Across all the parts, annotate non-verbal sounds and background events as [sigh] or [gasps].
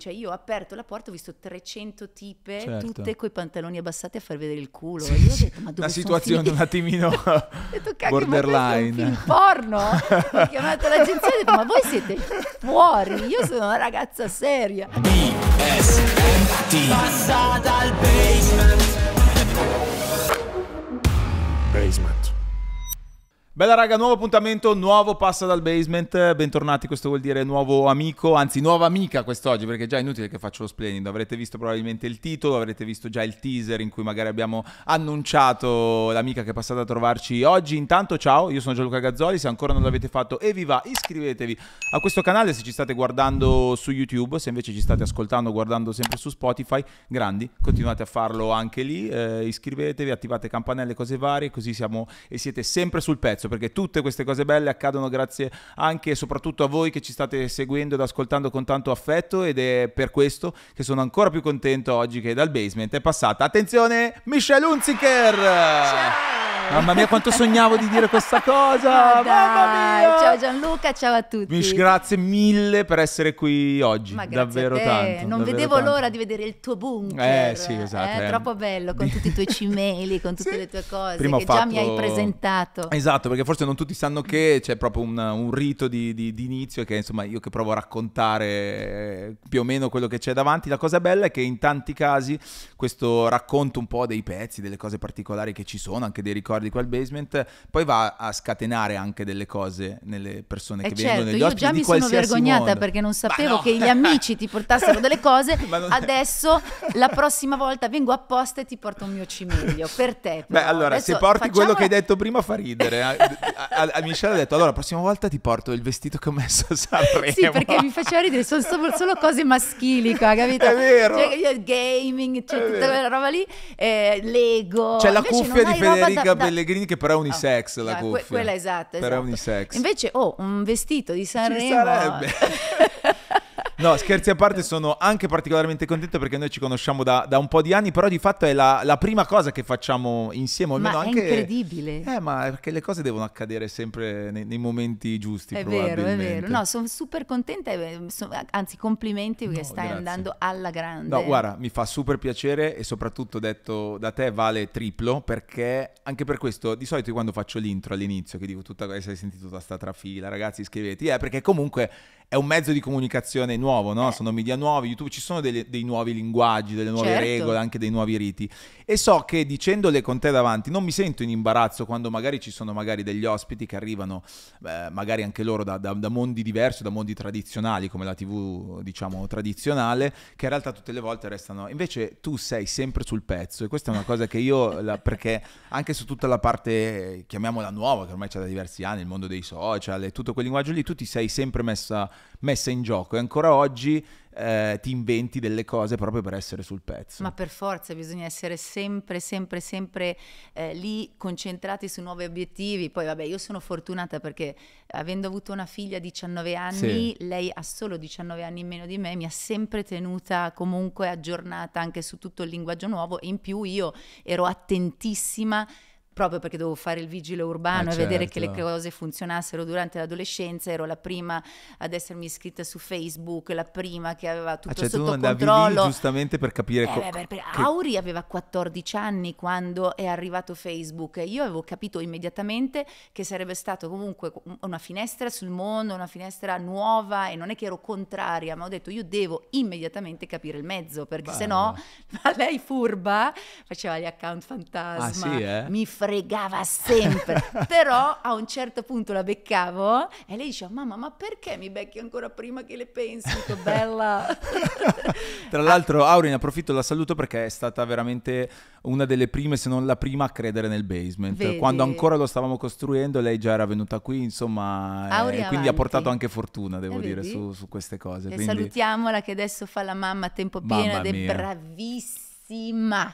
Cioè io ho aperto la porta, ho visto 300 tipe, Certo. tutte coi pantaloni abbassati a far vedere il culo. E io ho detto, ma dove Una situazione finite? un attimino [laughs] detto, un borderline. film porno? [laughs] Ho chiamato l'agenzia e ho detto, ma voi siete fuori, io sono una ragazza seria. Basement. Bella raga, nuovo appuntamento, nuovo passa dal basement, bentornati, questo vuol dire nuovo amico, anzi nuova amica quest'oggi perché già è inutile che faccio lo splendido, avrete visto probabilmente il titolo, avrete visto già il teaser in cui magari abbiamo annunciato l'amica che è passata a trovarci oggi, intanto ciao, io sono Gianluca Gazzoli, se ancora non l'avete fatto e vi va iscrivetevi a questo canale se ci state guardando su YouTube, se invece ci state ascoltando guardando sempre su Spotify, grandi, continuate a farlo anche lì, eh, iscrivetevi, attivate campanelle, cose varie, così siamo e siete sempre sul pezzo perché tutte queste cose belle accadono grazie anche e soprattutto a voi che ci state seguendo ed ascoltando con tanto affetto ed è per questo che sono ancora più contento oggi che dal basement è passata, attenzione, Michelle Hunziker! Mamma mia quanto sognavo di dire questa cosa, Ma mamma mia! Ciao Gianluca, ciao a tutti. Mish, grazie mille per essere qui oggi, davvero tanto. Non davvero vedevo tanto. l'ora di vedere il tuo bunker. Eh, sì, esatto, È eh. troppo bello con tutti i tuoi cimeli, con tutte Sì. le tue cose Prima che ho già mi hai fatto- presentato. Esatto, perché forse non tutti sanno che c'è proprio un, un rito di, di- di inizio che insomma io che provo a raccontare eh, più o meno quello che c'è davanti. La cosa bella è che in tanti casi questo racconto un po' dei pezzi, delle cose particolari che ci sono, anche dei ricordi qua al basement, poi va a scatenare anche delle cose nelle persone E che vengono, certo, negli io ospiti già di mi sono vergognata mondo. perché non sapevo no. che gli amici ti portassero delle [laughs] cose. Adesso la prossima volta vengo apposta e ti porto un mio cimelio per te. Beh, allora, Adesso se porti facciamo- quello che hai detto prima fa ridere. [laughs] A, a, a Michelle ha detto, allora, la prossima volta ti porto il vestito che ho messo a Sanremo. Sì, perché mi faceva ridere, sono solo, solo cose maschili qua, capito? È vero. Cioè, io- gaming, c'è È tutta quella roba lì, eh, Lego. C'è la Invece cuffia di Federica da- da- Pellegrini che però è unisex, Oh, la que- cuffia. quella esatto, Però è esatto. unisex. Invece, oh, un vestito di Ci Sanremo. sarebbe. [laughs] No, scherzi a parte, sono anche particolarmente contento perché noi ci conosciamo da, da un po' di anni, però di fatto è la, la prima cosa che facciamo insieme, almeno Ma è anche... incredibile. Eh, ma perché le cose devono accadere sempre nei, nei momenti giusti, È vero, è vero. No, sono super contenta, e, so- anzi complimenti perché No, stai grazie. andando alla grande. No, guarda, mi fa super piacere e soprattutto detto da te vale triplo perché anche per questo di solito quando faccio l'intro all'inizio che dico tutta questa hai sentito tutta sta trafila, ragazzi iscrivetevi, eh, perché comunque è un mezzo di comunicazione nuovo, no? Eh. Sono media nuovi, YouTube ci sono delle- dei nuovi linguaggi, delle nuove Certo. regole, anche dei nuovi riti e so che dicendole con te davanti non mi sento in imbarazzo quando magari ci sono magari degli ospiti che arrivano eh, magari anche loro da, da- da mondi diversi, da mondi tradizionali come la TV diciamo tradizionale che in realtà tutte le volte restano invece tu sei sempre sul pezzo e questa è una cosa che io la- perché anche su tutta la parte chiamiamola nuova che ormai c'è da diversi anni il mondo dei social e tutto quel linguaggio lì tu ti sei sempre messa, messa in gioco e ancora oggi eh, ti inventi delle cose proprio per essere sul pezzo Ma per forza bisogna essere sempre, sempre, sempre eh, lì concentrati su nuovi obiettivi. Poi vabbè, io sono fortunata perché avendo avuto una figlia di 19 anni, Sì. lei ha solo 19 anni in meno di me, mi ha sempre tenuta comunque aggiornata anche su tutto il linguaggio nuovo e in più io ero attentissima proprio perché dovevo fare il vigile urbano Eh, e vedere che le certo. cose funzionassero durante l'adolescenza, ero la prima ad essermi iscritta su Facebook, la prima che aveva Ah, tutto cioè tu sotto controllo. lì giustamente per capire Eh, co- beh, per- per- che- Auri aveva 14 anni quando è arrivato Facebook e io avevo capito immediatamente che sarebbe stato comunque una finestra sul mondo, una finestra nuova e non è che ero contraria, ma ho detto io devo immediatamente capire il mezzo perché se no [laughs] lei furba faceva gli account fantasma, Ah, sì, eh? mi fregava sempre, [laughs] però a un certo punto la beccavo e lei diceva mamma ma perché mi becchi ancora prima che le pensi? Dico, bella. [laughs] Tra l'altro, Auri, ne approfitto la saluto perché è stata veramente una delle prime, se non la prima, a credere nel basement. Vedi? Quando ancora lo stavamo costruendo, lei già era venuta qui, insomma, eh, Auri quindi ha avanti. portato anche fortuna, devo Eh, dire, su, su queste cose. Quindi... salutiamola che adesso fa la mamma a tempo Mamma pieno ed è mia. bravissima.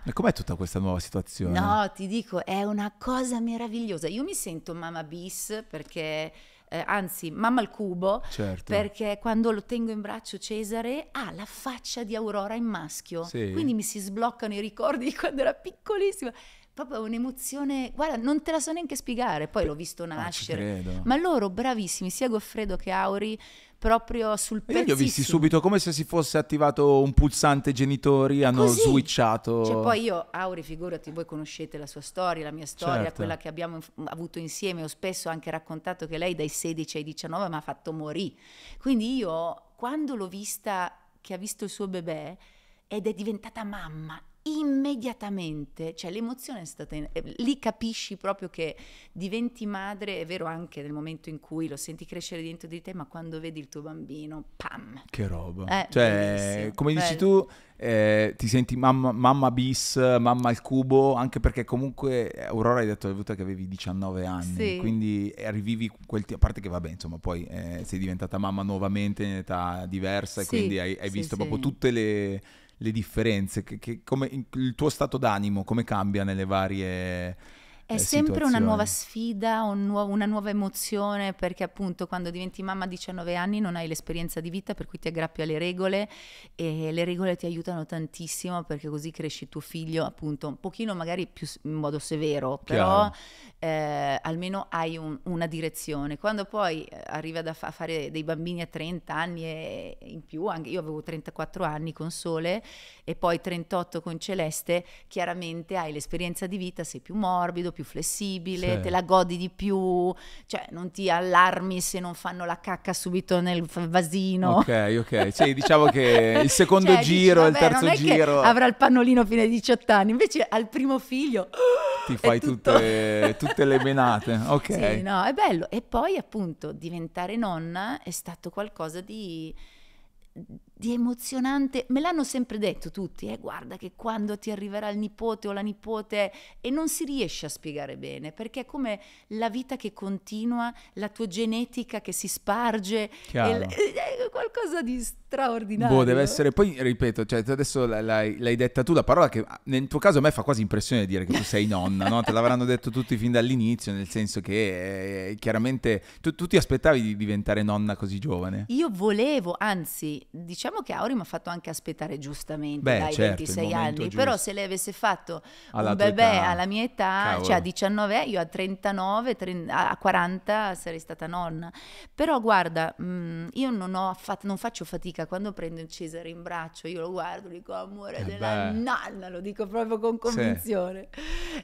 E com'è tutta questa nuova situazione? No, ti dico, è una cosa meravigliosa. Io mi sento mamma bis perché, eh, anzi, mamma al cubo, Certo. perché quando lo tengo in braccio Cesare ha la faccia di Aurora in maschio. Sì. Quindi mi si sbloccano i ricordi di quando era piccolissima. Proprio un'emozione, guarda, non te la so neanche spiegare, poi l'ho visto Ah, nascere. credo. Ma loro bravissimi, sia Goffredo che Auri, proprio sul Io li ho visti subito come se si fosse attivato un pulsante genitori, hanno Così. switchato. Cioè, poi io, Auri, figurati, voi conoscete la sua storia, la mia storia, Certo. quella che abbiamo avuto insieme. Ho spesso anche raccontato che lei dai 16 ai 19 mi ha fatto morire. Quindi io, quando l'ho vista, che ha visto il suo bebè, ed è diventata mamma immediatamente, cioè l'emozione è stata, in- eh, lì capisci proprio che diventi madre, è vero anche nel momento in cui lo senti crescere dentro di te, ma quando vedi il tuo bambino, pam! Che roba. Eh, cioè, come dici bello. tu, eh, ti senti mamma, mamma bis, mamma al cubo, anche perché comunque eh, Aurora hai detto che avevi 19 anni, Sì. quindi eh, rivivi quel ti- a parte che vabbè, insomma, poi sei diventata mamma nuovamente in età diversa e Sì, quindi hai, hai sì, visto proprio tutte le, le differenze, che, che- come, il tuo stato d'animo, come cambia nelle varie... È eh, sempre una nuova sfida, un nuovo- una nuova emozione, perché appunto quando diventi mamma a 19 anni non hai l'esperienza di vita, per cui ti aggrappi alle regole e le regole ti aiutano tantissimo perché così cresci tuo figlio appunto un pochino magari più in modo severo, però eh, almeno hai un- una direzione. Quando poi eh, arrivi ad a fa- fare dei bambini a 30 anni e in più, anche io avevo 34 anni con Sole e poi 38 con Celeste, chiaramente hai l'esperienza di vita, sei più morbido, più flessibile, Sì. te la godi di più, cioè non ti allarmi se non fanno la cacca subito nel vasino. Ok, ok. Sì, diciamo che il secondo [laughs] Cioè, dici, giro, il vabbè, terzo è che giro... avrà il pannolino fino ai 18 anni, invece al primo figlio [gasps] Ti fai tutto- tutte, tutte le menate, [laughs] ok. Sì, no, è bello. E poi appunto diventare nonna è stato qualcosa di, di emozionante. Me l'hanno sempre detto tutti, eh, guarda che quando ti arriverà il nipote o la nipote e non si riesce a spiegare bene, perché è come la vita che continua, la tua genetica che si sparge, Chiaro. e l- è qualcosa di straordinario. Boh, deve essere. Poi ripeto, cioè, adesso l'hai- l'hai, l'hai detta tu, la parola che nel tuo caso a me fa quasi impressione dire che tu sei [laughs] nonna, no? Te l'avranno detto tutti fin dall'inizio, nel senso che eh, chiaramente tu, tu ti aspettavi di diventare nonna così giovane. Io volevo, anzi, diciamo che Auri mi ha fatto anche aspettare giustamente Beh, dai certo, il 26 momento anni, giusto. però se lei avesse fatto Alla un bebè età. alla mia età, Cavolo. cioè a 19, io a 39, tren- a 40 sarei stata nonna. Però guarda, mh, io non, ho affatto- non faccio fatica quando prendo il Cesare in braccio, io lo guardo, dico amore Eh della beh. nonna, lo dico proprio con Sì. convinzione.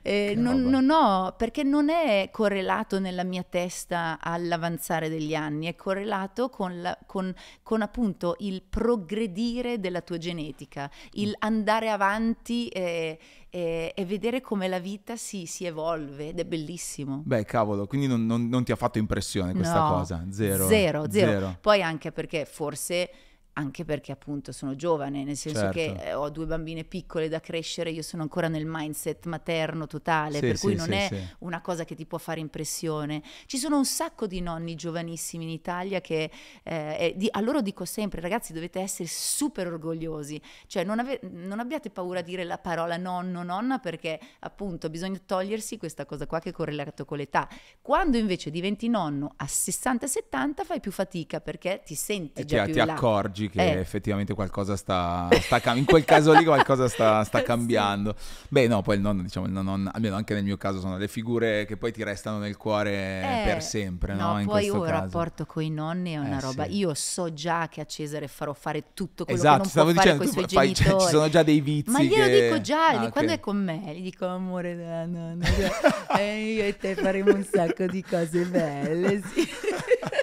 Eh, non, non ho, perché non è correlato nella mia testa all'avanzare degli anni, è correlato con, la- con- con appunto il progredire della tua genetica, il andare avanti e, e- e vedere come la vita si, si evolve ed è bellissimo. Beh, cavolo, quindi non, non- non ti ha fatto impressione questa No, cosa? Zero. Zero, zero. Poi anche perché forse anche perché appunto sono giovane, nel senso Certo. che eh, ho due bambine piccole da crescere, io sono ancora nel mindset materno totale, Sì, per sì, cui non sì, è sì. una cosa che ti può fare impressione. Ci sono un sacco di nonni giovanissimi in Italia che eh, di- a loro dico sempre, ragazzi, dovete essere super orgogliosi, cioè non, ave- non abbiate paura a dire la parola nonno, nonna, perché appunto bisogna togliersi questa cosa qua che è correlato con l'età. Quando invece diventi nonno a 60-70 fai più fatica perché ti senti E già ti, più ti là. accorgi che Eh. effettivamente qualcosa sta, sta cam- in quel caso lì qualcosa sta, sta [laughs] Sì. cambiando. Beh, no, poi il nonno, diciamo, il nonno, almeno anche nel mio caso, sono le figure che poi ti restano nel cuore Eh, per sempre, no? in poi io il rapporto con i nonni è una Eh, roba. sì. Io so già che a Cesare farò fare tutto quello Esatto, che non stavo può fare dicendo, con i suoi fai- cioè, genitori. ci sono già dei vizi Ma glielo che- dico già, Ah, di quando è con me, gli dico amore della nonna, cioè, e io e te faremo un sacco di cose belle, sì. [laughs]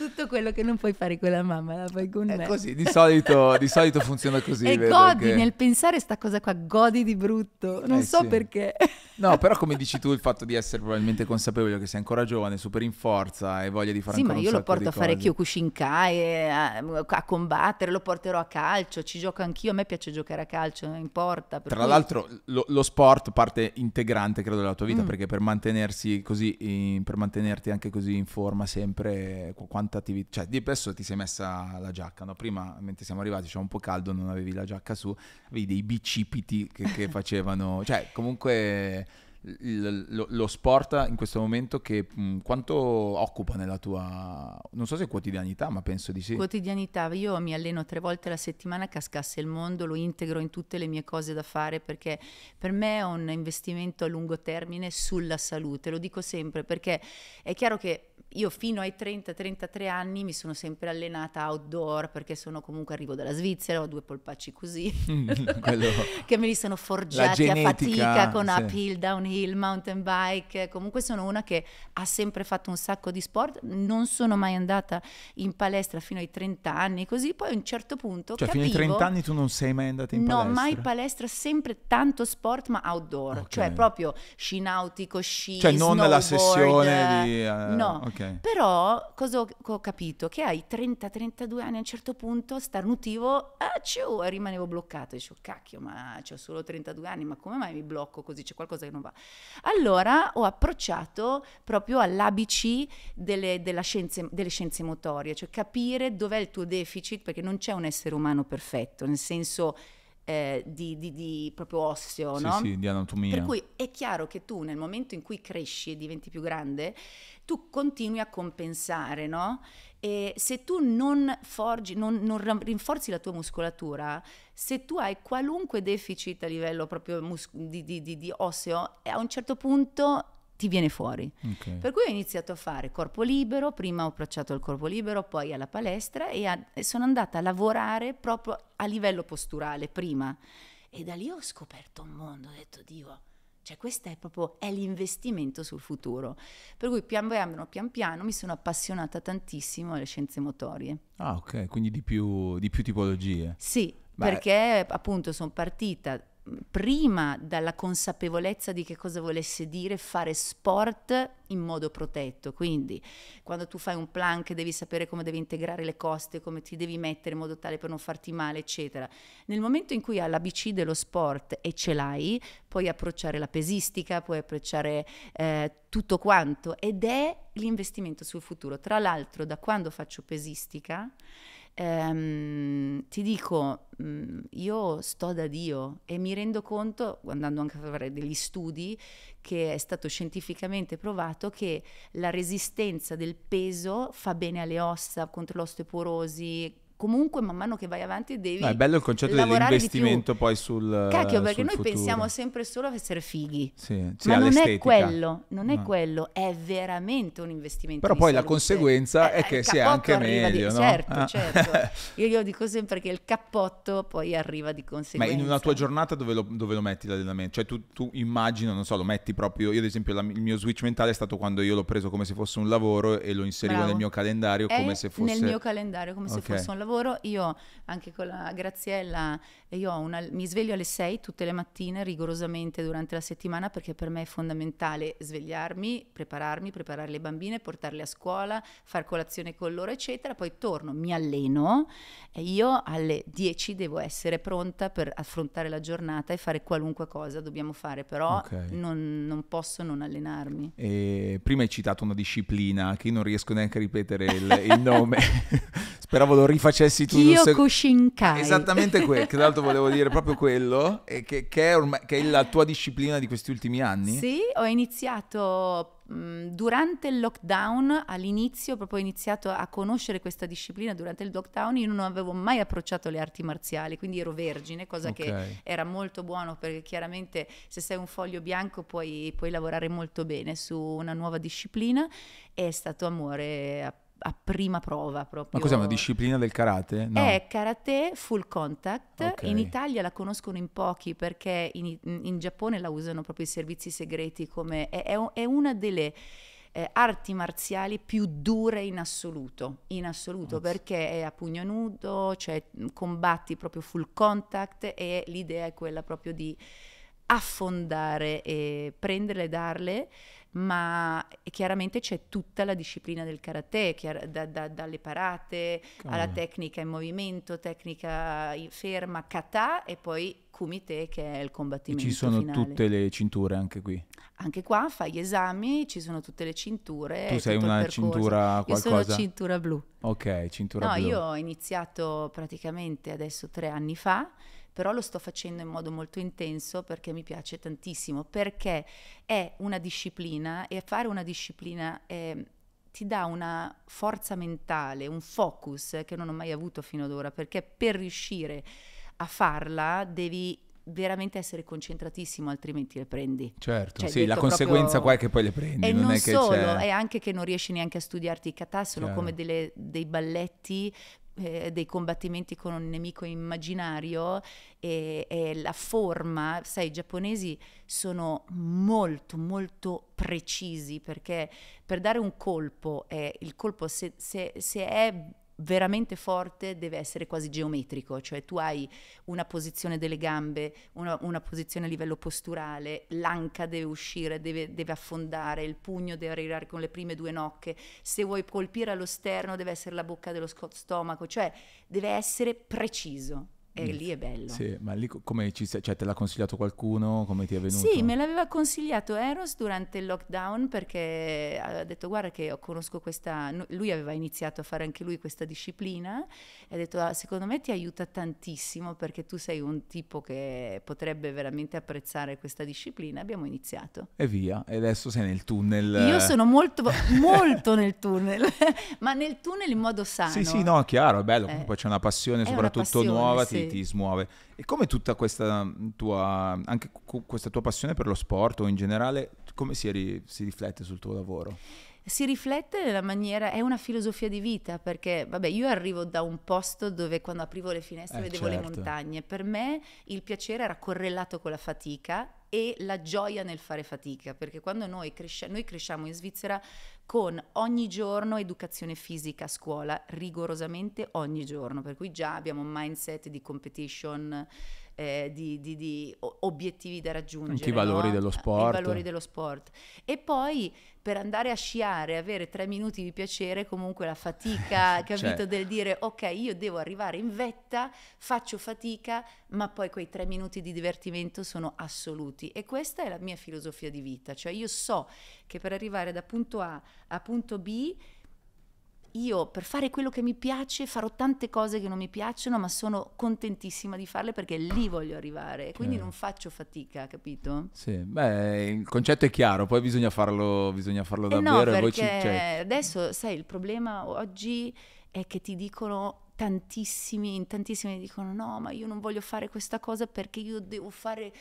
Tutto quello che non puoi fare con la mamma la fai con È me. così, di solito, di solito funziona [laughs] così. e godi che- nel pensare sta cosa qua, godi di brutto, non Eh, so sì. perché. No, però come dici tu, il fatto di essere probabilmente consapevole che sei ancora giovane, super in forza e voglia di fare Sì, ma ancora un io lo porto a fare. Kyokushinkai, a, a combattere, lo porterò a calcio, ci gioco anch'io, a me piace giocare a calcio, non importa. Tra cui- l'altro lo, lo sport parte integrante credo della tua vita Mm. perché per mantenersi così, in- per mantenerti anche così in forma sempre, qu- quanta attività, cioè di adesso ti sei messa la giacca, no? Prima mentre siamo arrivati c'era un po' caldo, non avevi la giacca su, avevi dei bicipiti che, che [laughs] facevano, cioè comunque il- lo, lo sport in questo momento che mh, quanto occupa nella tua, non so se quotidianità, ma penso di sì. Quotidianità, io mi alleno tre volte alla settimana, cascasse il mondo, lo integro in tutte le mie cose da fare perché per me è un investimento a lungo termine sulla salute, lo dico sempre perché è chiaro che io fino ai 30-33 anni mi sono sempre allenata outdoor perché sono comunque arrivo dalla Svizzera, ho due polpacci così [laughs] Quello- che me li sono forgiati a genetica, fatica con sì. uphill, downhill, mountain bike. Comunque sono una che ha sempre fatto un sacco di sport, non sono mai andata in palestra fino ai 30 anni, così poi a un certo punto Cioè, fino ai capivo 30 anni tu non sei mai andata in No, palestra? mai palestra, sempre tanto sport, ma outdoor, Ok. cioè proprio sci nautico, sci, Cioè, non la sessione di... eh, no, ok. però cosa ho, ho capito? Che ai 30-32 anni a un certo punto starnutivo, ah, ciu, e rimanevo bloccato. Dicevo, cacchio, ma ho solo 32 anni, ma come mai mi blocco così? C'è qualcosa che non va. Allora ho approcciato proprio all'ABC delle, scienze, delle scienze motorie, cioè capire dov'è il tuo deficit, perché non c'è un essere umano perfetto, nel senso eh, di, di- di proprio osseo, Sì, no? sì, di anatomia. Per cui è chiaro che tu nel momento in cui cresci e diventi più grande, tu continui a compensare, no? E se tu non forgi, non, non rinforzi la tua muscolatura, se tu hai qualunque deficit a livello proprio mus- di, di- di- di osseo, a un certo punto ti viene fuori. Ok. Per cui ho iniziato a fare corpo libero, prima ho approcciato al corpo libero, poi alla palestra e, a- e sono andata a lavorare proprio a livello posturale prima. E da lì ho scoperto un mondo, ho detto Dio, cioè questo è proprio è l'investimento sul futuro. Per cui pian piano, pian piano mi sono appassionata tantissimo alle scienze motorie. Ah, ok, quindi di più, di più tipologie. Sì, Beh. perché appunto sono partita prima dalla consapevolezza di che cosa volesse dire fare sport in modo protetto. Quindi quando tu fai un plank devi sapere come devi integrare le coste, come ti devi mettere in modo tale per non farti male, eccetera. Nel momento in cui hai l'ABC dello sport e ce l'hai, puoi approcciare la pesistica, puoi approcciare eh, tutto quanto ed è l'investimento sul futuro. Tra l'altro, da quando faccio pesistica, ehm, ti dico, mh, io sto da Dio e mi rendo conto, andando anche a fare degli studi, che è stato scientificamente provato che la resistenza del peso fa bene alle ossa contro l'osteoporosi. Comunque, man mano che vai avanti, devi No, è bello il concetto dell'investimento poi sul Cacchio, perché sul noi futuro. pensiamo sempre solo a essere fighi. Sì, sì, Ma non è quello, non è No. quello, è veramente un investimento. Però poi la conseguenza è Eh, che sia anche arriva di- meglio, no? Certo, Ah. certo. [laughs] Io, io dico sempre che il cappotto poi arriva di Ma conseguenza. in una tua giornata dove lo, dove lo metti l'allenamento? Cioè tu, tu immagino, non so, lo metti proprio... Io ad esempio la- il mio switch mentale è stato quando io l'ho preso come se fosse un lavoro e lo inserivo Bravo. nel mio calendario È come se fosse... nel mio calendario come se Ok. fosse un lavoro. Io anche con la Graziella io ho una- mi sveglio alle 6 tutte le mattine rigorosamente durante la settimana perché per me è fondamentale svegliarmi, prepararmi, preparare le bambine, portarle a scuola, far colazione con loro, eccetera. Poi torno, mi alleno e io alle 10 devo essere pronta per affrontare la giornata e fare qualunque cosa dobbiamo fare, però Ok. non, non posso non allenarmi. E prima hai citato una disciplina che io non riesco neanche a ripetere il, il nome. [laughs] Speravo lo rifacessi tu. in un sec- Kyokushinkai. Esattamente quello, che tra l'altro volevo dire proprio [laughs] quello, che, che è ormai- che è la tua disciplina di questi ultimi anni. Sì, ho iniziato mh, durante il lockdown, all'inizio proprio ho iniziato a conoscere questa disciplina durante il lockdown, io non avevo mai approcciato le arti marziali, quindi ero vergine, cosa che Ok. era molto buono perché chiaramente se sei un foglio bianco puoi, puoi lavorare molto bene su una nuova disciplina è stato amore a, a prima prova proprio. Ma cos'è una disciplina del karate? No. È karate full contact. Ok. In Italia la conoscono in pochi perché in, in Giappone la usano proprio i servizi segreti come è, è è una delle eh, arti marziali più dure in assoluto, in assoluto Mazza. perché è a pugno nudo, cioè mh, combatti proprio full contact e l'idea è quella proprio di affondare e prenderle e darle, ma chiaramente c'è tutta la disciplina del karate, chiar- da- da- dalle parate alla Cavolo. tecnica in movimento, tecnica ferma, kata e poi kumite che è il E combattimento ci sono finale. tutte le cinture anche qui. Anche qua fai gli esami, ci sono tutte le cinture. Tu sei una cintura Io qualcosa? sono cintura blu. Ok, cintura No, blu. io ho iniziato praticamente adesso tre anni fa però lo sto facendo in modo molto intenso perché mi piace tantissimo, perché è una disciplina e fare una disciplina è, ti dà una forza mentale, un focus che non ho mai avuto fino ad ora, perché per riuscire a farla devi veramente essere concentratissimo, altrimenti le prendi. Certo, Cioè, sì, la conseguenza proprio- qua è che poi le prendi, E non, non, è che solo, è anche che non riesci neanche a studiarti i kata, sono Chiaro. come delle- dei balletti, eh, dei combattimenti con un nemico immaginario e, e la forma, sai, i giapponesi sono molto, molto precisi perché per dare un colpo, eh, il colpo se, se- se è veramente forte deve essere quasi geometrico, cioè tu hai una posizione delle gambe, una, una posizione a livello posturale, l'anca deve uscire, deve, deve affondare, il pugno deve arrivare con le prime due nocche, se vuoi colpire allo sterno deve essere la bocca dello stomaco, cioè deve essere preciso e Mm. lì è bello. Sì, ma lì co- come ci sei- cioè te l'ha consigliato qualcuno? Come ti è venuto? Sì, me l'aveva consigliato Eros durante il lockdown perché ha detto guarda che conosco questa, lui aveva iniziato a fare anche lui questa disciplina e ha detto "Ah, secondo me ti aiuta tantissimo perché tu sei un tipo che potrebbe veramente apprezzare questa disciplina, abbiamo iniziato. E via, e adesso sei nel tunnel. Io sono molto, molto nel tunnel, [laughs] ma nel tunnel in modo sano. Sì, sì, no, chiaro, è bello, Eh, poi c'è una passione è una soprattutto passione, nuova, ti, sì. ti smuove. E come tutta questa tua, anche cu- questa tua passione per lo sport o in generale, come si, ri- si riflette sul tuo lavoro? Si riflette nella maniera, è una filosofia di vita perché, vabbè, io arrivo da un posto dove quando aprivo le finestre Eh, vedevo le certo. montagne. Per me il piacere era correlato con la fatica e la gioia nel fare fatica, perché quando noi, cresce- noi cresciamo in Svizzera con ogni giorno educazione fisica a scuola, rigorosamente ogni giorno, per cui già abbiamo un mindset di competition, eh, di, di- di obiettivi da raggiungere. Anche i valori no? dello I sport. valori dello sport. E poi per andare a sciare, avere tre minuti di piacere, comunque la fatica, [laughs] capito? Cioè. Del dire ok, io devo arrivare in vetta, faccio fatica, ma poi quei tre minuti di divertimento sono assoluti. E questa è la mia filosofia di vita, cioè io so che per arrivare da punto A a punto B io per fare quello che mi piace farò tante cose che non mi piacciono, ma sono contentissima di farle perché lì voglio arrivare. Quindi Chiaro. non faccio fatica, capito? Sì, beh, il concetto è chiaro, poi bisogna farlo, bisogna farlo Eh no, davvero. e voi perché ci- cioè, adesso, sai, il problema oggi è che ti dicono tantissimi, in tantissimi dicono no, ma io non voglio fare questa cosa perché io devo fare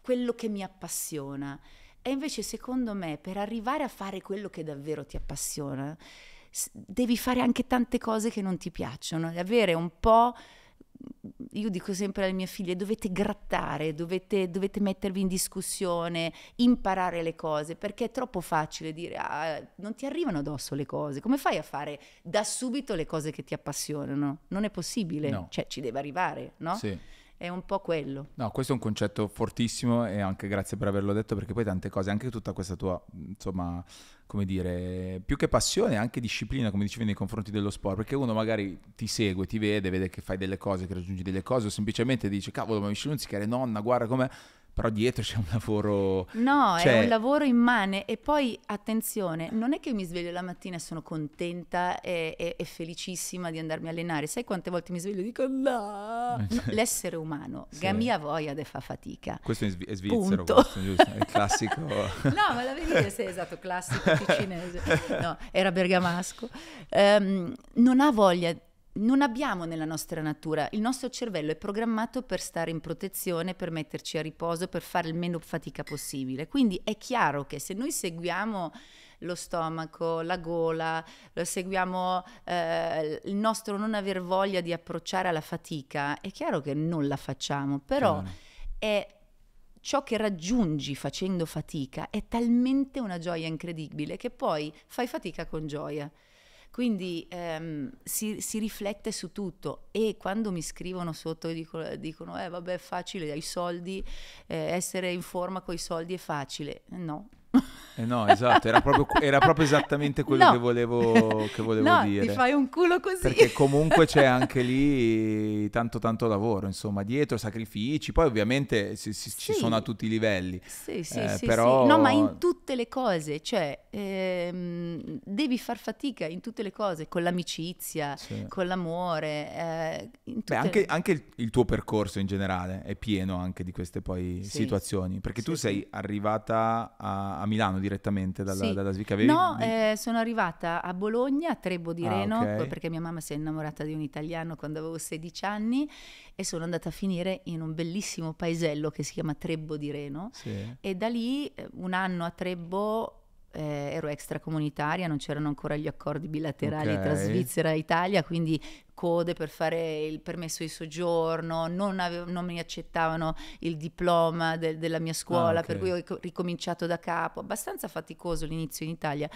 quello che mi appassiona. E invece secondo me per arrivare a fare quello che davvero ti appassiona, devi fare anche tante cose che non ti piacciono, avere un po'... Io dico sempre alle mie figlie, dovete grattare, dovete, dovete mettervi in discussione, imparare le cose, perché è troppo facile dire, ah, non ti arrivano addosso le cose, come fai a fare da subito le cose che ti appassionano? Non è possibile, No. cioè ci deve arrivare, no? sì. È un po' quello. No, questo è un concetto fortissimo e anche grazie per averlo detto perché poi tante cose, anche tutta questa tua, insomma, come dire, più che passione, anche disciplina, come dicevi nei confronti dello sport, perché uno magari ti segue, ti vede, vede che fai delle cose, che raggiungi delle cose o semplicemente dice cavolo, ma Michelunzi che era nonna, guarda com'è, però dietro c'è un lavoro... No, Cioè- è un lavoro immane e poi attenzione, non è che mi sveglio la mattina e sono contenta e, e- e felicissima di andarmi a allenare. Sai quante volte mi sveglio e dico no, [laughs] No, l'essere umano, Sì. che mia voglia de fa fatica. Questo è, Svi- è svizzero, Punto. questo, giusto? È classico... [laughs] No, ma la verità è esatto, classico ticinese. No, era bergamasco. Ehm, non ha voglia, non abbiamo nella nostra natura, il nostro cervello è programmato per stare in protezione, per metterci a riposo, per fare il meno fatica possibile. Quindi è chiaro che se noi seguiamo lo stomaco, la gola, lo seguiamo eh, il nostro non aver voglia di approcciare alla fatica, è chiaro che non la facciamo, però è ciò che raggiungi facendo fatica è talmente una gioia incredibile che poi fai fatica con gioia. Quindi ehm, si, si riflette su tutto e quando mi scrivono sotto dicono, dicono eh vabbè è facile, hai soldi, eh, essere in forma con i soldi è facile. No, Eh no, esatto, era proprio, era proprio esattamente quello No. che volevo, che volevo [laughs] no, dire. ti fai un culo così. Perché comunque c'è [laughs] anche lì tanto tanto lavoro, insomma, dietro sacrifici, poi ovviamente si- si- ci Sì. sono a tutti i livelli. Sì, sì, Eh, sì, però- sì. No, ma in tutte le cose, cioè ehm, devi far fatica in tutte le cose, con l'amicizia, Sì. con l'amore, eh, Beh, anche, anche il, il tuo percorso in generale è pieno anche di queste poi situazioni, perché tu sei arrivata a, a Milano direttamente dalla, Sì. dalla Svizzera. No, eh, sono arrivata a Bologna, a Trebo di Ah, Reno, ok. perché mia mamma si è innamorata di un italiano quando avevo 16 anni e sono andata a finire in un bellissimo paesello che si chiama Trebo di Reno Sì. e da lì eh, un anno a Trebo eh, ero extracomunitaria, non c'erano ancora gli accordi bilaterali Ok. tra Svizzera e Italia, quindi code per fare il permesso di soggiorno, non, avevo- non mi accettavano il diploma del- della mia scuola, Ah, ok. per cui ho rico- ricominciato da capo, abbastanza faticoso l'inizio in Italia.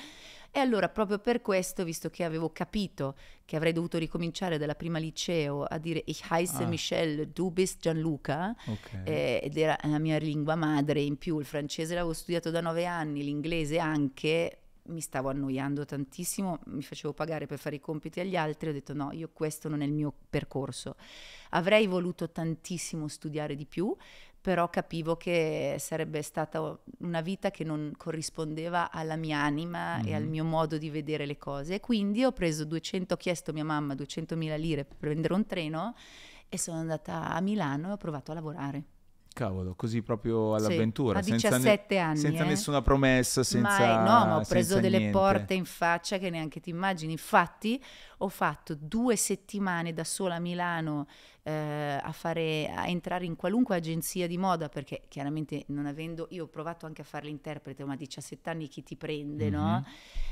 E allora proprio per questo, visto che avevo capito che avrei dovuto ricominciare dalla prima liceo a dire Ich heiße Ah. Michel, du bist Gianluca, Ok. eh, ed era la mia lingua madre, in più il francese l'avevo studiato da nove anni, l'inglese anche, mi stavo annoiando tantissimo, mi facevo pagare per fare i compiti agli altri, ho detto no, io questo non è il mio percorso. Avrei voluto tantissimo studiare di più, però capivo che sarebbe stata una vita che non corrispondeva alla mia anima e al Mhm. mio modo di vedere le cose. Quindi ho preso 200, ho chiesto a mia mamma 200.000 lire per prendere un treno e sono andata a Milano e ho provato a lavorare. Cavolo, così proprio Sì, all'avventura, a senza, ne- 17 anni. senza eh. nessuna promessa, senza Mai, no, ma ho preso senza delle niente. porte in faccia che neanche ti immagini. Infatti, ho fatto due settimane da sola a Milano eh, a, fare, a entrare in qualunque agenzia di moda, perché chiaramente non avendo, io ho provato anche a fare l'interprete, ma a 17 anni chi ti prende, no?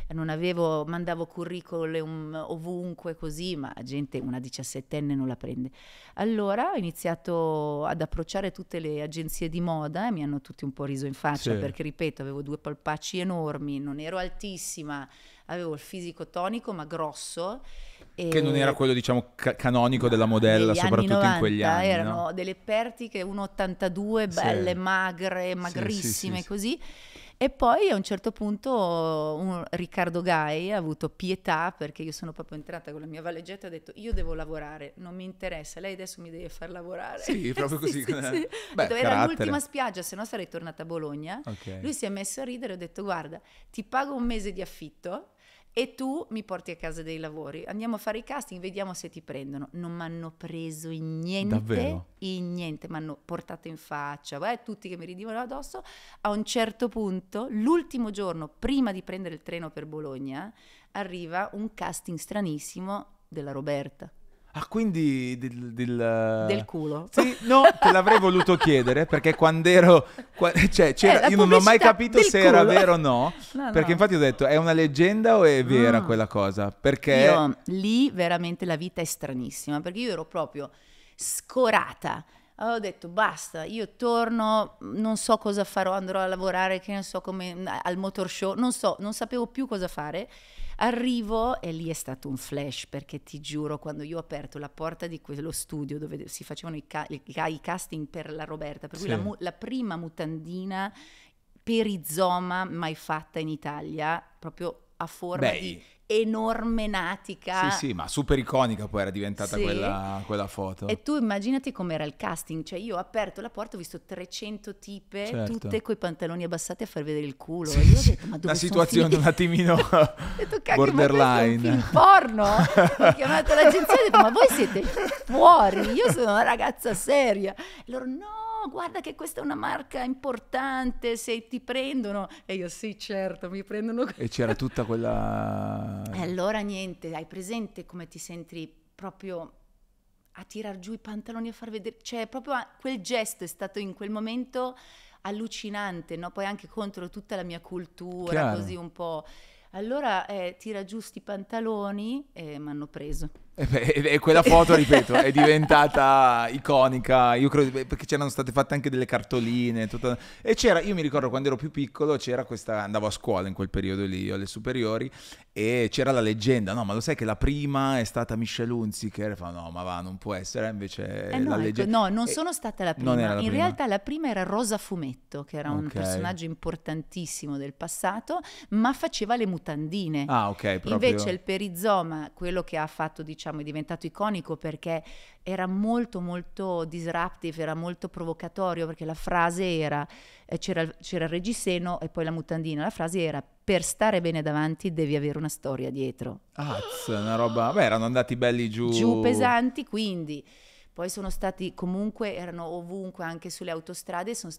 Non avevo, mandavo curriculum ovunque così, ma gente, una diciassettenne non la prende. Allora ho iniziato ad approcciare tutte le agenzie di moda e mi hanno tutti un po' riso in faccia Sì. perché, ripeto, avevo due polpacci enormi, non ero altissima, avevo il fisico tonico ma grosso. Che non era quello, diciamo, ca- canonico della modella, soprattutto in quegli 90 anni, erano no? delle pertiche 1,82 Sì. belle, magre, sì, magrissime sì, sì. così. E poi a un certo punto un Riccardo Gai ha avuto pietà perché io sono proprio entrata con la mia valigetta e ho detto io devo lavorare, non mi interessa, lei adesso mi deve far lavorare. Sì, proprio [laughs] così. Sì, sì, sì. Beh, detto, era l'ultima spiaggia, se no sarei tornata a Bologna. Ok. Lui si è messo a ridere e ho detto guarda, ti pago un mese di affitto e tu mi porti a casa dei lavori. Andiamo a fare i casting, vediamo se ti prendono. Non mi hanno preso in niente, Davvero? in niente, mi hanno portato in faccia, beh, tutti che mi ridivano addosso. A un certo punto, l'ultimo giorno prima di prendere il treno per Bologna, arriva un casting stranissimo della Roberta, Ah, quindi del... del, del culo. Sì, no, te l'avrei voluto chiedere perché quando ero. cioè, Eh, io non ho mai capito se era culo. vero o no. [laughs] No, Perché no. infatti ho detto, è una leggenda o è vera Mm. quella cosa? Perché. Io lì veramente la vita è stranissima perché io ero proprio scorata. Ho detto basta, io torno, non so cosa farò, andrò a lavorare, che ne so come al motor show, non so, non sapevo più cosa fare. Arrivo e lì è stato un flash perché ti giuro, quando io ho aperto la porta di quello studio dove si facevano i, ca- i- casting per la Roberta, per cui Sì. la, mu- la prima mutandina perizoma mai fatta in Italia, proprio a forma Beh, di enorme natica. Sì, sì, ma super iconica poi era diventata Sì. quella, quella foto. E tu immaginati com'era il casting, cioè io ho aperto la porta, ho visto 300 tipe, Certo. tutte coi pantaloni abbassati a far vedere il culo. Sì, io ho detto, ma dove Una situazione un finite? attimino [laughs] detto, borderline. Un film porno? ho chiamato l'agenzia e ho detto, ma voi siete fuori? Io sono una ragazza seria. E loro, no, guarda che questa è una marca importante, se ti prendono. E io, sì, certo, mi prendono. E c'era tutta quella... E allora niente, hai presente come ti senti proprio a tirar giù i pantaloni a far vedere, cioè proprio a- quel gesto è stato in quel momento allucinante, no? Poi anche contro tutta la mia cultura, Chiaro. così un po'. Allora eh, tira giù sti pantaloni e mi hanno preso. E, e, quella foto, ripeto, è diventata iconica. Io credo perché c'erano state fatte anche delle cartoline. Tutta... E c'era, io mi ricordo quando ero più piccolo, c'era questa. Andavo a scuola in quel periodo lì, alle superiori, e c'era la leggenda. No, ma lo sai che la prima è stata Michelle Hunziker? Fa, no, ma va, non può essere. Invece eh no, la ecco, leggenda. no, non sono stata la prima. La in prima. realtà la prima era Rosa Fumetto, che era un Ok. personaggio importantissimo del passato, ma faceva le mutandine. Ah, ok, proprio. Invece il perizoma, quello che ha fatto, diciamo, è diventato iconico perché era molto molto disruptive, era molto provocatorio perché la frase era eh, c'era, c'era il reggiseno e poi la mutandina, la frase era per stare bene davanti devi avere una storia dietro. Az, una roba. Beh, erano andati belli giù. Giù pesanti, quindi poi sono stati comunque, erano ovunque anche sulle autostrade, sono,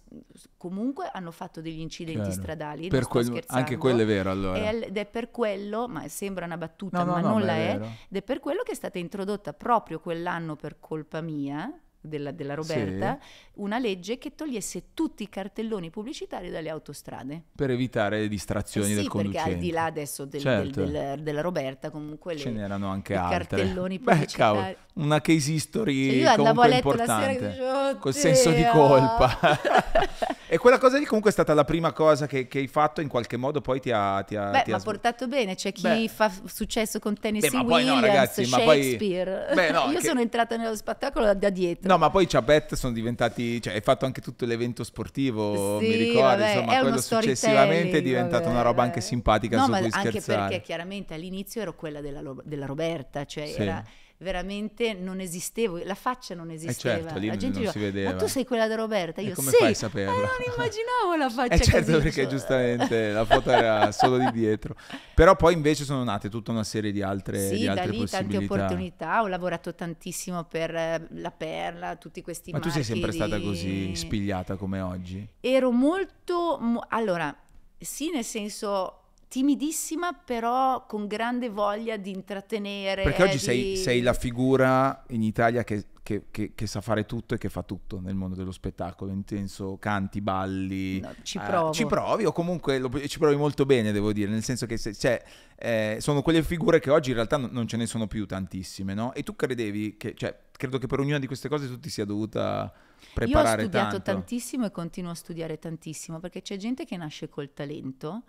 comunque hanno fatto degli incidenti Chiaro. stradali. Per quel- anche quello è vero allora. Al- Ed è per quello, ma sembra una battuta, No, no, ma no, non ma la è è, ed è per quello che è stata introdotta proprio quell'anno per colpa mia, della, della Roberta, una legge che togliesse tutti i cartelloni pubblicitari dalle autostrade. Per evitare Eh distrazioni sì, del perché conducente. al di là adesso del- Certo. del- del- della Roberta, comunque le, Ce n'erano anche i altre. cartelloni Beh, pubblicitari. cavolo, una case history Cioè, io andavo comunque a letto la importante. sera dicevo, col senso di colpa. [laughs] e quella cosa lì comunque è stata la prima cosa che, che hai fatto in qualche modo poi ti ha... Ti ha Beh, ti ha portato bene, c'è chi Beh. fa successo con Tennessee Beh, ma poi no, Williams, ragazzi, ma poi- Shakespeare. Beh, no, [laughs] Io che- sono entrata nello spettacolo da dietro. No, ma poi Ciapet sono diventati, cioè hai fatto anche tutto l'evento sportivo, Sì, mi ricordo, vabbè, insomma, quello successivamente è diventata una roba anche simpatica no, su ma cui anche scherzare. perché chiaramente all'inizio ero quella della, della Roberta, cioè Sì. era veramente non esistevo, la faccia non esisteva. certo, lì la gente non diceva, si vedeva. Ma tu sei quella della Roberta? E Io come sì. fai a saperlo? Ma non immaginavo la [laughs] faccia Eh certo così, perché giustamente [laughs] la foto era solo di dietro. Però poi invece sono nate tutta una serie di altre, Sì, di da altre lì tante opportunità, ho lavorato tantissimo per eh, la Perla, tutti questi Ma tu sei sempre stata di- così spigliata come oggi? Ero molto, mo- allora, sì nel senso timidissima, però con grande voglia di intrattenere. Perché oggi di- sei, sei la figura in Italia che, che- che- che sa fare tutto e che fa tutto nel mondo dello spettacolo, in senso canti, balli. No, ci eh, provo. ci provi o comunque lo- ci provi molto bene, devo dire, nel senso che se- cioè, eh, sono quelle figure che oggi in realtà non- non ce ne sono più tantissime, no? E tu credevi che, cioè, credo che per ognuna di queste cose tu ti sia dovuta preparare Io ho studiato tanto. tantissimo e continuo a studiare tantissimo perché c'è gente che nasce col talento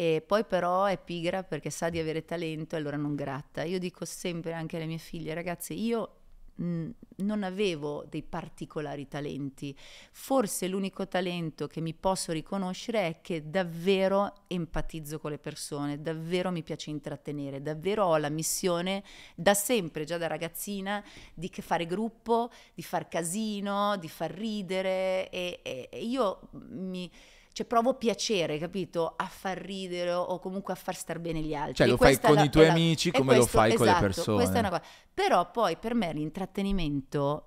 e poi però è pigra perché sa di avere talento e allora non gratta. Io dico sempre anche alle mie figlie, ragazze, io non avevo dei particolari talenti. Forse l'unico talento che mi posso riconoscere è che davvero empatizzo con le persone, davvero mi piace intrattenere, davvero ho la missione da sempre, già da ragazzina, di fare gruppo, di far casino, di far ridere e, e- e io mi cioè provo piacere, capito? A far ridere o comunque a far star bene gli altri. Cioè, E lo fai con la- i tuoi la- amici come lo questo- fai con le esatto, persone. Però poi per me l'intrattenimento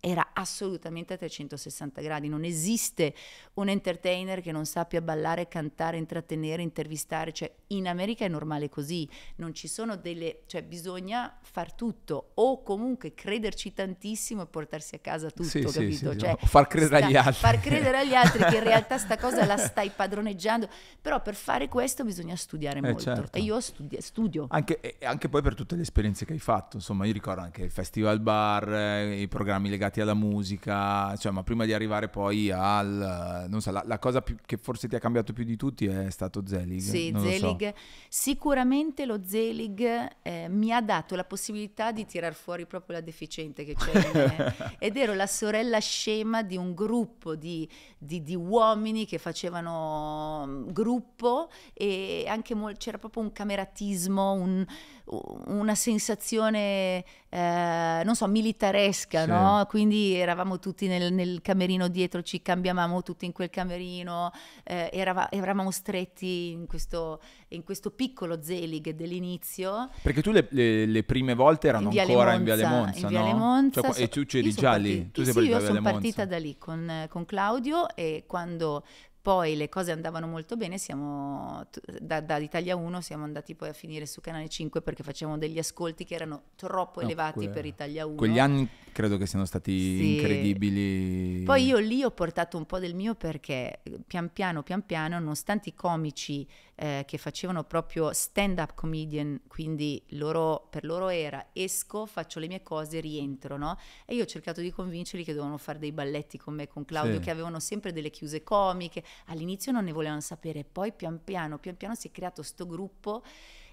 era assolutamente a 360 gradi, non esiste un entertainer che non sappia ballare, cantare, intrattenere, intervistare, cioè in America è normale così, non ci sono delle, cioè bisogna far tutto o comunque crederci tantissimo e portarsi a casa tutto, Sì, sì, capito? sì, Cioè, o far credere sta- agli altri. Far credere agli altri che in [laughs] realtà sta cosa la stai padroneggiando, però per fare questo bisogna studiare molto certo. e io studi- studio. Anche, anche poi per tutte le esperienze che hai fatto, insomma, io ricordo anche il festival bar, eh, i programmi legati alla musica, cioè, ma prima di arrivare poi al, non so, la, la cosa più- che forse ti ha cambiato più di tutti è stato Zelig. Sì, lo so. Zelig. Sicuramente lo Zelig eh, mi ha dato la possibilità di tirar fuori proprio la deficiente che c'è in me. [laughs] Ed ero la sorella scema di un gruppo di, di- di uomini che facevano mm, gruppo e anche mol- c'era proprio un cameratismo, un- una sensazione, eh, non so, militaresca, Sì. no? Quindi eravamo tutti nel, nel camerino dietro, ci cambiavamo tutti in quel camerino, eh, erava- eravamo stretti in questo, in questo piccolo Zelig dell'inizio. Perché tu le, le- le prime volte erano in ancora Monza, in Viale Monza, in Viale no? Monza, Cioè, qua- e so- tu c'eri già partita- lì? Tu sì, io sono partita da lì con, con Claudio e quando poi le cose andavano molto bene, siamo da, da Italia 1 siamo andati poi a finire su Canale 5 perché facevamo degli ascolti che erano troppo No, elevati que- per Italia 1. Quegli anni credo che siano stati Sì. incredibili. Poi io lì ho portato un po' del mio perché pian piano, pian piano, nonostante i comici eh, che facevano proprio stand-up comedian, quindi loro, per loro era esco, faccio le mie cose, rientro, no? E io ho cercato di convincerli che dovevano fare dei balletti con me, con Claudio, sì. che avevano sempre delle chiuse comiche. All'inizio non ne volevano sapere, poi pian piano, pian piano si è creato sto gruppo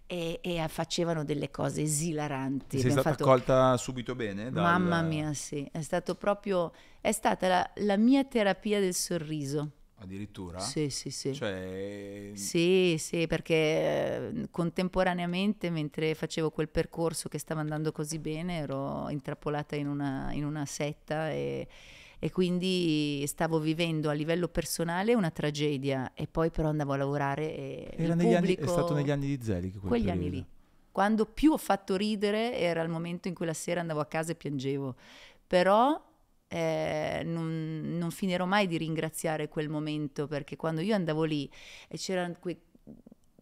e, e, facevano delle cose esilaranti. Sei stata fatto... accolta subito bene? Dal... Mamma mia, sì, è stato proprio, è stata la, la mia terapia del sorriso. Addirittura? Sì, sì, sì. Cioè... Sì, sì, perché eh, contemporaneamente, mentre facevo quel percorso che stava andando così bene, ero intrappolata in una, in una setta e, e, quindi stavo vivendo a livello personale una tragedia e poi però andavo a lavorare e Era negli pubblico... anni, è stato negli anni di Zelig quel Quegli periodo. anni lì. Quando più ho fatto ridere era il momento in cui la sera andavo a casa e piangevo. Però eh, non, non, finirò mai di ringraziare quel momento perché quando io andavo lì e c'erano quei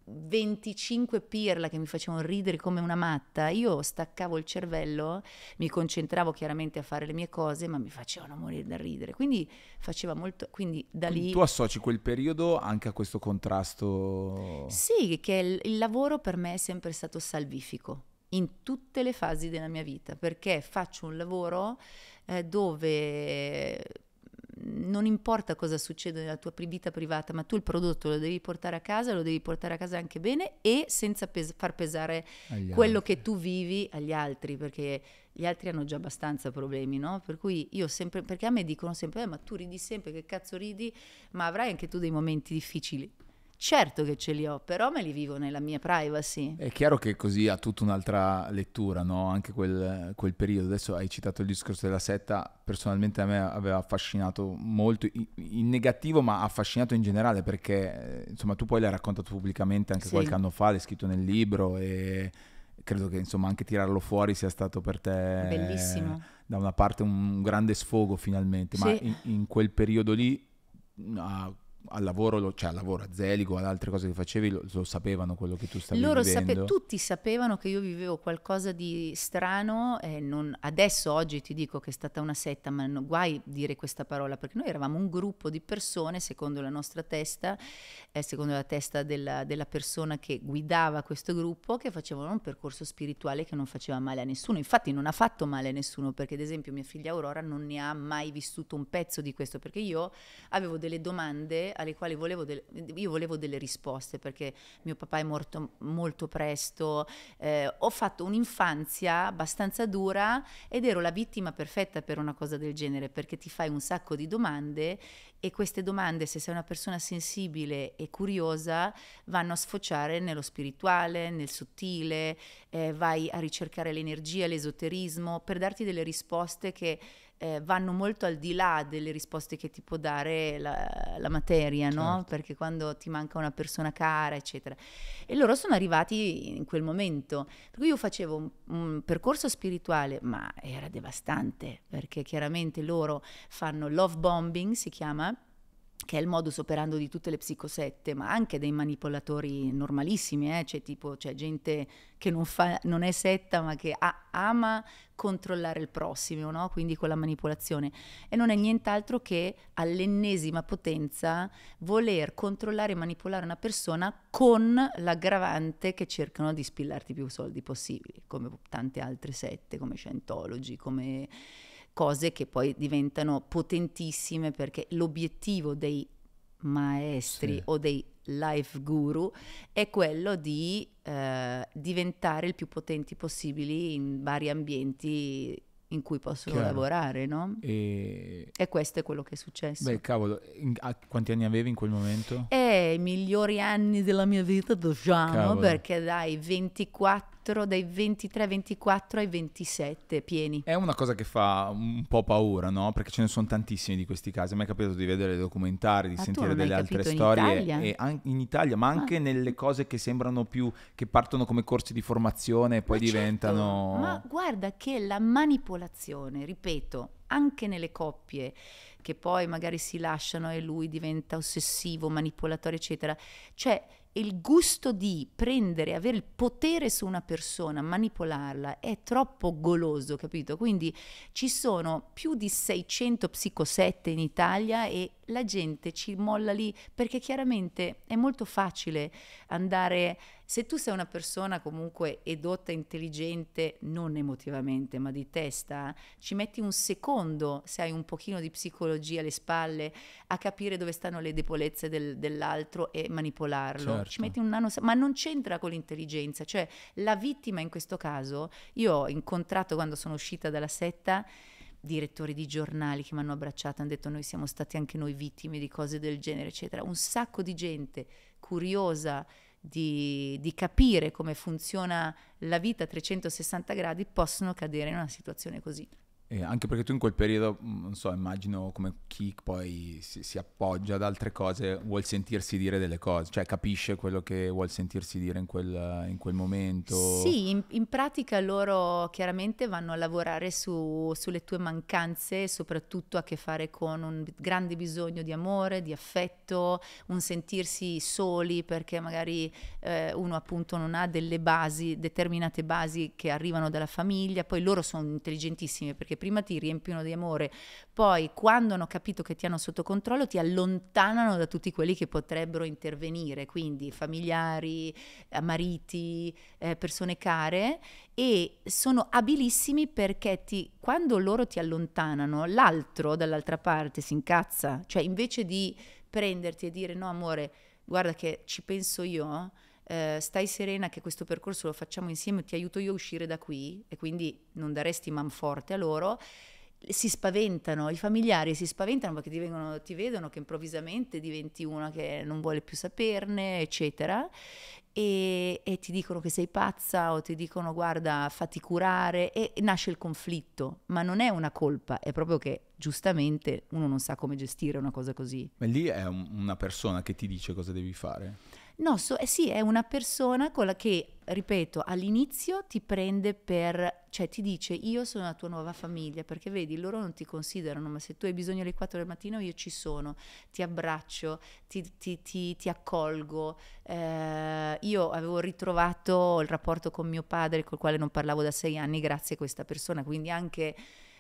25 pirla che mi facevano ridere come una matta, io staccavo il cervello, mi concentravo chiaramente a fare le mie cose, ma mi facevano morire da ridere. Quindi faceva molto. Quindi da lì. Tu associ quel periodo anche a questo contrasto? Sì, che il, il lavoro per me è sempre stato salvifico in tutte le fasi della mia vita, perché faccio un lavoro eh, dove non importa cosa succede nella tua vita privata, ma tu il prodotto lo devi portare a casa, lo devi portare a casa anche bene e senza pes- far pesare agli quello altri. che tu vivi agli altri, perché gli altri hanno già abbastanza problemi, no? Per cui io sempre, perché a me dicono sempre, eh, ma tu ridi sempre, che cazzo ridi, ma avrai anche tu dei momenti difficili. Certo che ce li ho, però me li vivo nella mia privacy. È chiaro che così ha tutta un'altra lettura, no? Anche quel, quel, periodo. Adesso hai citato il discorso della setta, personalmente a me aveva affascinato molto, in negativo, ma affascinato in generale, perché insomma tu poi l'hai raccontato pubblicamente anche sì. qualche anno fa, l'hai scritto nel libro e credo che insomma anche tirarlo fuori sia stato per te bellissimo. Da una parte un grande sfogo finalmente, sì. ma in, in, quel periodo lì al lavoro, cioè al lavoro a Zeligo, ad altre cose che facevi, lo, lo sapevano quello che tu stavi Loro vivendo? Sape- tutti sapevano che io vivevo qualcosa di strano e non, adesso oggi ti dico che è stata una setta, ma non guai dire questa parola perché noi eravamo un gruppo di persone secondo la nostra testa, eh, secondo la testa della, della, persona che guidava questo gruppo, che facevano un percorso spirituale che non faceva male a nessuno. Infatti non ha fatto male a nessuno perché ad esempio mia figlia Aurora non ne ha mai vissuto un pezzo di questo perché io avevo delle domande alle quali volevo delle, io volevo delle risposte perché mio papà è morto molto presto, eh, ho fatto un'infanzia abbastanza dura ed ero la vittima perfetta per una cosa del genere perché ti fai un sacco di domande e queste domande, se sei una persona sensibile e curiosa, vanno a sfociare nello spirituale, nel sottile, eh, vai a ricercare l'energia, l'esoterismo, per darti delle risposte che eh, vanno molto al di là delle risposte che ti può dare la, la materia, certo. no? Perché quando ti manca una persona cara, eccetera. E loro sono arrivati in quel momento. Per cui io facevo un, un percorso spirituale, ma era devastante, perché chiaramente loro fanno love bombing, si chiama, che è il modus operando di tutte le psicosette, ma anche dei manipolatori normalissimi, eh? c'è tipo c'è gente che non, fa, non è setta ma che ha, ama controllare il prossimo, no? quindi con la manipolazione. E non è nient'altro che all'ennesima potenza voler controllare e manipolare una persona con l'aggravante che cercano di spillarti più soldi possibili, come tante altre sette, come Scientology, come cose che poi diventano potentissime perché l'obiettivo dei maestri sì. o dei life guru è quello di eh, diventare il più potenti possibili in vari ambienti in cui possono Chiaro. lavorare, no? E... e... questo è quello che è successo. Beh, cavolo, in, a, quanti anni avevi in quel momento? Eh, i migliori anni della mia vita, diciamo, cavolo. perché dai 24 24, dai 23-24 ai 27 pieni. È una cosa che fa un po' paura, no? Perché ce ne sono tantissimi di questi casi. Mi è capitato di vedere documentari, di ah, sentire delle altre storie. In Italia? E in Italia, ma anche ah. nelle cose che sembrano più, che partono come corsi di formazione e poi ma certo, diventano... Certo. Ma guarda che la manipolazione, ripeto, anche nelle coppie che poi magari si lasciano e lui diventa ossessivo, manipolatorio, eccetera. Cioè, il gusto di prendere, avere il potere su una persona, manipolarla, è troppo goloso, capito? Quindi ci sono più di 600 psicosette in Italia e la gente ci molla lì perché chiaramente è molto facile andare se tu sei una persona comunque edotta, intelligente, non emotivamente, ma di testa, ci metti un secondo, se hai un pochino di psicologia alle spalle, a capire dove stanno le debolezze del, dell'altro e manipolarlo. Certo. Ci metti un nano, ma non c'entra con l'intelligenza, cioè la vittima in questo caso, io ho incontrato quando sono uscita dalla setta direttori di giornali che mi hanno abbracciato, hanno detto noi siamo stati anche noi vittime di cose del genere, eccetera. Un sacco di gente curiosa di, di, capire come funziona la vita a 360 gradi possono cadere in una situazione così. E anche perché tu in quel periodo, mm, non so, immagino come chi poi si, si, appoggia ad altre cose, vuol sentirsi dire delle cose, cioè capisce quello che vuol sentirsi dire in quel, in quel momento. Sì, in, in, pratica loro chiaramente vanno a lavorare su, sulle tue mancanze, soprattutto a che fare con un grande bisogno di amore, di affetto, un sentirsi soli perché magari eh, uno appunto non ha delle basi, determinate basi che arrivano dalla famiglia, poi loro sono intelligentissimi perché prima ti riempiono di amore, poi quando hanno capito che ti hanno sotto controllo ti allontanano da tutti quelli che potrebbero intervenire, quindi familiari, mariti, eh, persone care e sono abilissimi perché ti, quando loro ti allontanano, l'altro dall'altra parte si incazza, cioè invece di prenderti e dire no amore, guarda che ci penso io, eh, stai serena che questo percorso lo facciamo insieme, ti aiuto io a uscire da qui e quindi non daresti man forte a loro, si spaventano, i familiari si spaventano perché ti, vengono, ti vedono che improvvisamente diventi una che non vuole più saperne, eccetera, e, e, ti dicono che sei pazza o ti dicono guarda fatti curare e, nasce il conflitto, ma non è una colpa, è proprio che giustamente uno non sa come gestire una cosa così. Ma lì è un, una persona che ti dice cosa devi fare? No, so, eh sì, è una persona con la che, ripeto, all'inizio ti prende per, cioè ti dice io sono la tua nuova famiglia, perché vedi, loro non ti considerano, ma se tu hai bisogno alle 4 del mattino io ci sono, ti abbraccio, ti, ti, ti, ti accolgo. Eh, io avevo ritrovato il rapporto con mio padre, col quale non parlavo da sei anni, grazie a questa persona, quindi anche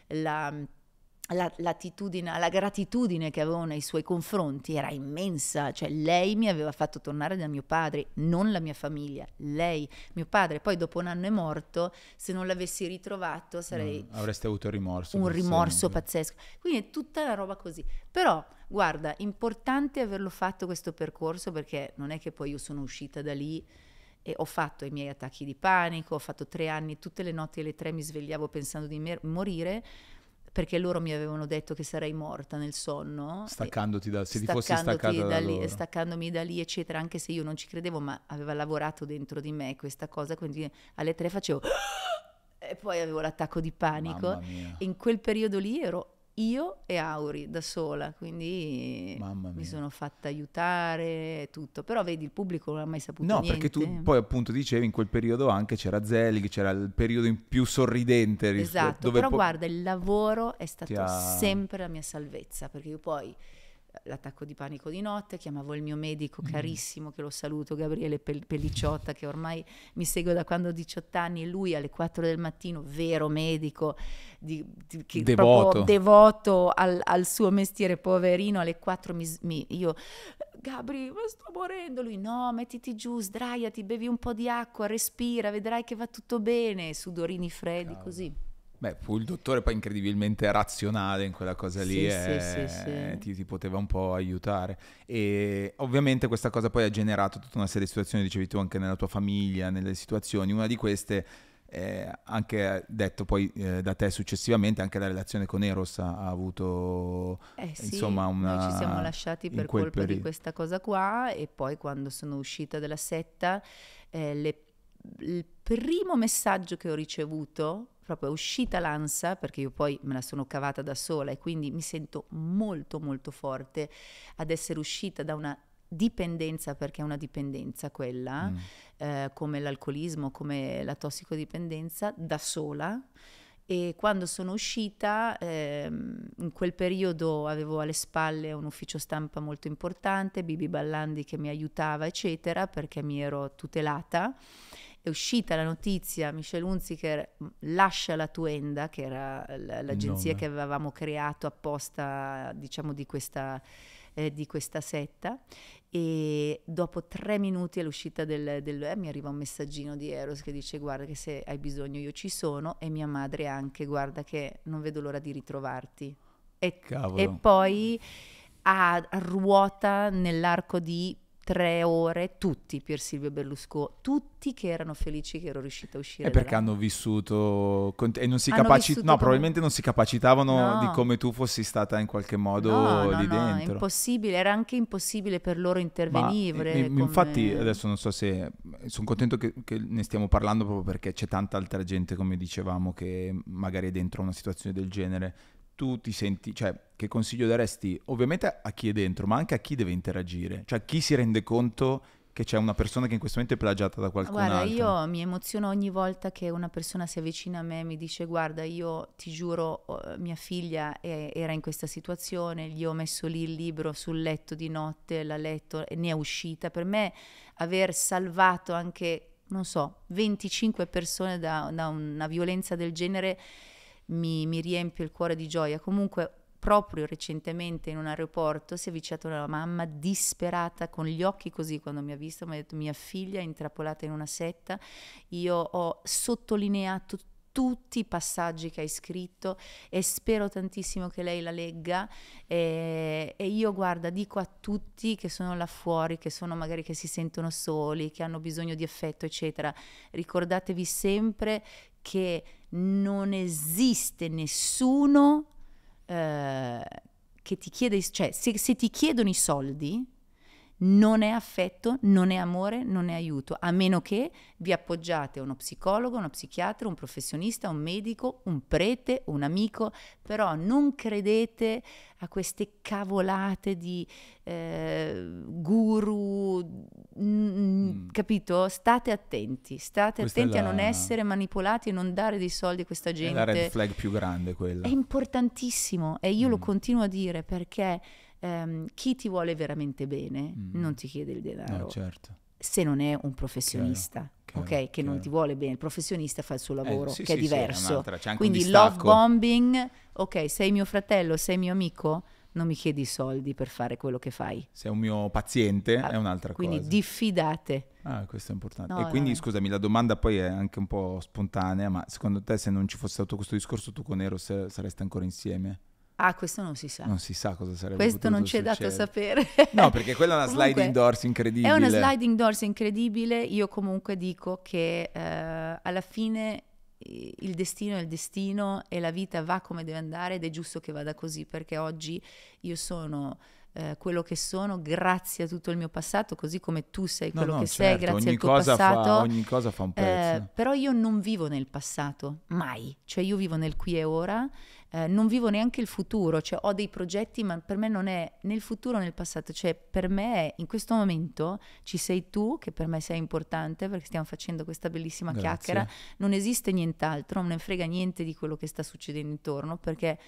la la, l'attitudine, la gratitudine che avevo nei suoi confronti era immensa, cioè lei mi aveva fatto tornare da mio padre, non la mia famiglia, lei, mio padre, poi dopo un anno è morto, se non l'avessi ritrovato sarei... No, avresti avuto rimorso. Un rimorso sempre. pazzesco, quindi è tutta una roba così, però guarda, importante averlo fatto questo percorso perché non è che poi io sono uscita da lì e ho fatto i miei attacchi di panico, ho fatto tre anni, tutte le notti alle tre mi svegliavo pensando di mer- morire, perché loro mi avevano detto che sarei morta nel sonno. Staccandoti da, se ti fossi staccata da, da lì, Staccandomi da lì, eccetera, anche se io non ci credevo, ma aveva lavorato dentro di me questa cosa, quindi alle tre facevo... [gasps] e poi avevo l'attacco di panico. In quel periodo lì ero io e Auri da sola, quindi mi sono fatta aiutare tutto, però vedi il pubblico non ha mai saputo no, niente. No, perché tu poi appunto dicevi in quel periodo anche c'era Zelig, c'era il periodo in più sorridente. Esatto, però po- guarda, il lavoro è stato ha... sempre la mia salvezza, perché io poi l'attacco di panico di notte, chiamavo il mio medico mm. carissimo, che lo saluto, Gabriele Pellicciotta, che ormai mi segue da quando ho 18 anni, lui alle 4 del mattino, vero medico, di, di, che devoto, devoto al, al, suo mestiere, poverino, alle 4 mi, mi, io, Gabri, ma sto morendo, lui no, mettiti giù, sdraiati, bevi un po' di acqua, respira, vedrai che va tutto bene, sudorini freddi, Cavolo. così. Beh, fu il dottore poi incredibilmente razionale in quella cosa lì sì, e sì, sì, ti, ti, poteva un po' aiutare. E ovviamente questa cosa poi ha generato tutta una serie di situazioni, dicevi tu, anche nella tua famiglia, nelle situazioni. Una di queste, eh, anche detto poi eh, da te successivamente, anche la relazione con Eros ha, ha avuto eh insomma una... Noi ci siamo lasciati per colpa periodo. di questa cosa qua e poi quando sono uscita dalla setta, eh, le, il primo messaggio che ho ricevuto proprio è uscita l'ansia, perché io poi me la sono cavata da sola e quindi mi sento molto molto forte ad essere uscita da una dipendenza, perché è una dipendenza quella, mm. eh, come l'alcolismo, come la tossicodipendenza, da sola. E quando sono uscita, ehm, in quel periodo avevo alle spalle un ufficio stampa molto importante, Bibi Ballandi che mi aiutava, eccetera, perché mi ero tutelata è uscita la notizia, Michel Hunziker lascia la Tuenda, che era l'agenzia che avevamo creato apposta, diciamo, di questa eh, di questa setta. E dopo tre minuti all'uscita del, del eh, mi arriva un messaggino di Eros che dice guarda che se hai bisogno io ci sono. E mia madre anche guarda che non vedo l'ora di ritrovarti. E, e poi a, a ruota nell'arco di tre ore, tutti Pier Silvio Berlusconi, tutti che erano felici che ero riuscita a uscire. E perché hanno vissuto e non si capacitavano, no, come... probabilmente non si capacitavano no. di come tu fossi stata in qualche modo no, lì no, dentro. No, impossibile, era anche impossibile per loro intervenire. Ma, come... Infatti adesso non so se, sono contento che, che, ne stiamo parlando proprio perché c'è tanta altra gente, come dicevamo, che magari è dentro una situazione del genere tu ti senti, cioè, che consiglio daresti ovviamente a chi è dentro, ma anche a chi deve interagire? Cioè, chi si rende conto che c'è una persona che in questo momento è plagiata da qualcun guarda, altro? Guarda, io mi emoziono ogni volta che una persona si avvicina a me e mi dice guarda, io ti giuro, mia figlia era in questa situazione, gli ho messo lì il libro sul letto di notte, l'ha letto e ne è uscita. Per me aver salvato anche, non so, 25 persone da, da una violenza del genere mi, mi riempie il cuore di gioia. Comunque proprio recentemente in un aeroporto si è avvicinata una mamma disperata con gli occhi così quando mi ha visto mi ha detto mia figlia è intrappolata in una setta io ho sottolineato tutti i passaggi che hai scritto e spero tantissimo che lei la legga. E, e, io guarda dico a tutti che sono là fuori che sono magari che si sentono soli che hanno bisogno di affetto eccetera ricordatevi sempre che non esiste nessuno eh, che ti chiede, cioè se, se ti chiedono i soldi, non è affetto, non è amore, non è aiuto, a meno che vi appoggiate a uno psicologo, uno psichiatra, un professionista, un medico, un prete, un amico, però non credete a queste cavolate di eh, guru, mm. capito? State attenti, state questa attenti la... a non essere manipolati e non dare dei soldi a questa gente. È la red flag più grande quella. È importantissimo e io mm. lo continuo a dire perché ehm, chi ti vuole veramente bene mm. non ti chiede il denaro. No, certo. Se non è un professionista, chiaro, chiaro, ok? Che chiaro. non ti vuole bene, il professionista fa il suo eh, lavoro, eh, sì, che sì, è diverso. Sì, Quindi love bombing, ok, sei mio fratello, sei mio amico, non mi chiedi soldi per fare quello che fai. Se è un mio paziente ah, è un'altra quindi cosa. Quindi diffidate. Ah, questo è importante. No, e quindi, no. scusami, la domanda poi è anche un po' spontanea, ma secondo te se non ci fosse stato questo discorso tu con Ero sareste ancora insieme? Ah, questo non si sa. Non si sa cosa sarebbe Questo non ci è dato a sapere. no, perché quella è una [laughs] comunque, sliding doors incredibile. È una sliding doors incredibile. Io comunque dico che eh, alla fine il destino è il destino e la vita va come deve andare ed è giusto che vada così perché oggi io sono eh, quello che sono grazie a tutto il mio passato, così come tu sei quello no, no, che certo, sei grazie al tuo passato. Fa, ogni cosa fa un pezzo. Eh, però io non vivo nel passato, mai. Cioè io vivo nel qui e ora, eh, non vivo neanche il futuro, cioè ho dei progetti, ma per me non è nel futuro o nel passato, cioè per me è, in questo momento ci sei tu, che per me sei importante perché stiamo facendo questa bellissima Grazie. chiacchiera, non esiste nient'altro, non ne frega niente di quello che sta succedendo intorno perché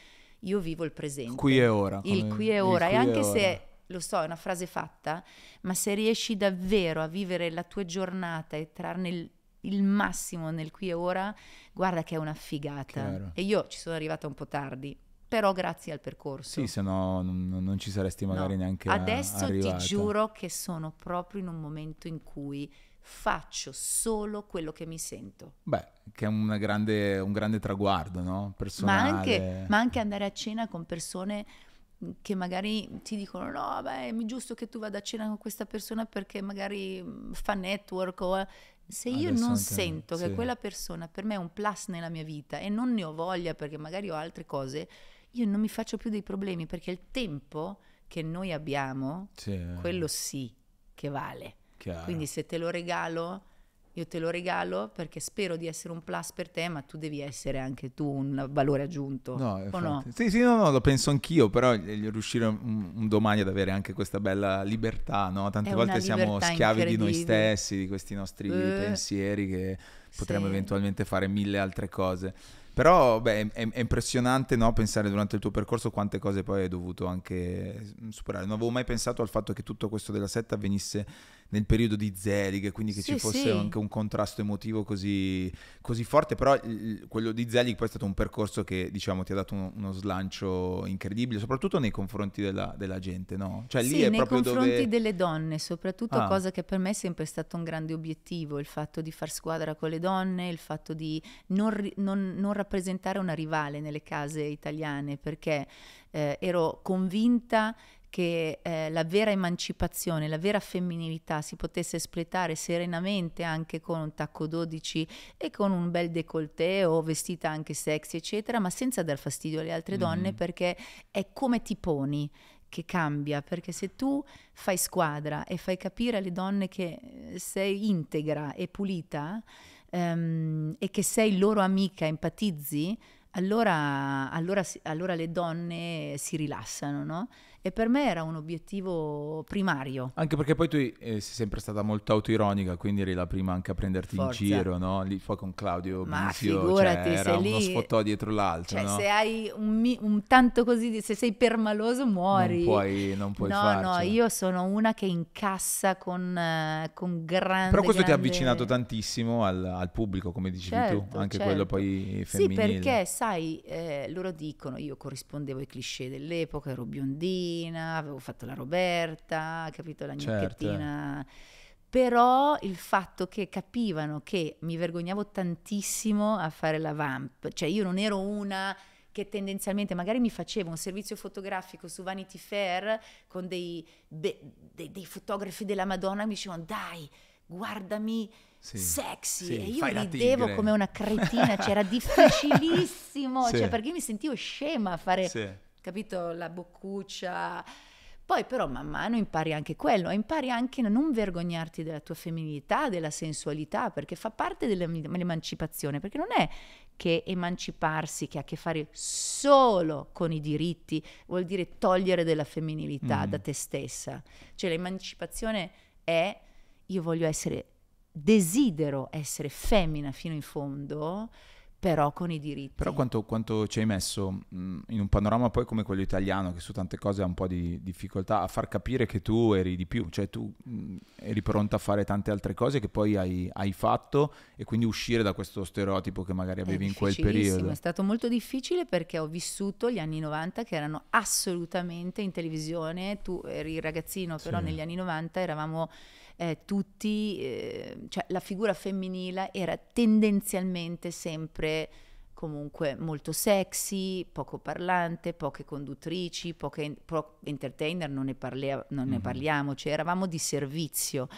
io vivo il presente. Qui e ora. Il qui e ora. E anche se, lo so, è una frase fatta, ma se riesci davvero a vivere la tua giornata e trarne il, il massimo nel qui e ora, guarda che è una figata. Chiaro. E io ci sono arrivata un po' tardi, però grazie al percorso. Sì, se no non, non ci saresti magari no. neanche Adesso arrivata. ti giuro che sono proprio in un momento in cui faccio solo quello che mi sento. Beh, che è grande, un grande traguardo, no? Personale. Ma anche, ma anche andare a cena con persone che magari ti dicono no, beh, è giusto che tu vada a cena con questa persona perché magari fa network o... Se io Adesso non sento che sì. quella persona per me è un plus nella mia vita e non ne ho voglia perché magari ho altre cose, io non mi faccio più dei problemi perché il tempo che noi abbiamo, sì. quello sì che vale. Chiaro. Quindi se te lo regalo, io te lo regalo perché spero di essere un plus per te, ma tu devi essere anche tu un valore aggiunto. No, o no? Sì, sì, no, no, lo penso anch'io, però riuscire un, un, domani ad avere anche questa bella libertà, no? Tante È volte siamo schiavi di noi stessi, di questi nostri uh. pensieri che potremmo sì. eventualmente fare mille altre cose. Però beh, è, è impressionante no, pensare durante il tuo percorso quante cose poi hai dovuto anche superare. Non avevo mai pensato al fatto che tutto questo della setta avvenisse nel periodo di Zelig, quindi che sì, ci fosse sì. anche un contrasto emotivo così, così forte, però il, quello di Zelig poi è stato un percorso che diciamo ti ha dato uno, uno slancio incredibile, soprattutto nei confronti della, della gente, no? Cioè lì è nei proprio confronti dove... delle donne, soprattutto ah. cosa che per me è sempre stato un grande obiettivo, il fatto di far squadra con le donne, il fatto di non, non, non rappresentare una rivale nelle case italiane, perché eh, ero convinta che eh, la vera emancipazione, la vera femminilità si potesse espletare serenamente anche con un tacco 12 e con un bel décolleté o vestita anche sexy, eccetera, ma senza dar fastidio alle altre mm-hmm. donne perché è come ti poni che cambia, perché se tu fai squadra e fai capire alle donne che eh, sei integra e pulita um, e che sei loro amica, empatizzi, allora, allora, allora le donne si rilassano, no? E per me era un obiettivo primario. Anche perché poi tu eh, sei sempre stata molto autoironica, quindi eri la prima anche a prenderti Forza. in giro, no? Lì poi con Claudio Ma Bisio, figurati, cioè, era lì, uno sfottò dietro l'altro, cioè, no? se hai un, un, tanto così, se sei permaloso muori. Non puoi, non puoi no, farcela. No, io sono una che incassa con, uh, con grande... Però questo grande... ti ha avvicinato tantissimo al, al pubblico, come dicevi certo, tu, anche certo. quello poi femminile. Sì, perché sai, eh, loro dicono, io corrispondevo ai cliché dell'epoca, ero biondina, avevo fatto fatto la Roberta, capito, la gnocchettina. Certo. Però il fatto che capivano che mi vergognavo tantissimo a fare la vamp, cioè io non ero una che tendenzialmente magari mi facevo un servizio fotografico su Vanity Fair con dei, be, dei, dei fotografi della Madonna mi dicevano dai guardami sì, sexy sì, e io ridevo come una cretina, cioè era difficilissimo, [laughs] sì. cioè perché mi sentivo scema a fare, capito, la boccuccia poi però man mano impari anche quello, impari anche a non vergognarti della tua femminilità, della sensualità, perché fa parte dell'emancipazione, perché non è che emanciparsi, che ha a che fare solo con i diritti, vuol dire togliere della femminilità mm. da te stessa. Cioè l'emancipazione è io voglio essere, desidero essere femmina fino in fondo, però con i diritti. Però quanto, quanto ci hai messo mh, in un panorama poi come quello italiano, che su tante cose ha un po' di difficoltà, a far capire che tu eri di più, cioè tu mh, eri pronta a fare tante altre cose che poi hai, hai, fatto e quindi uscire da questo stereotipo che magari avevi in quel periodo. È stato molto difficile perché ho vissuto gli anni 90 che erano assolutamente in televisione, tu eri ragazzino, però sì. negli anni 90 eravamo eh, tutti, eh, cioè la figura femminile era tendenzialmente sempre comunque molto sexy, poco parlante, poche conduttrici, poche po- entertainer, non, ne, parlia- non mm-hmm. ne parliamo, cioè eravamo di servizio.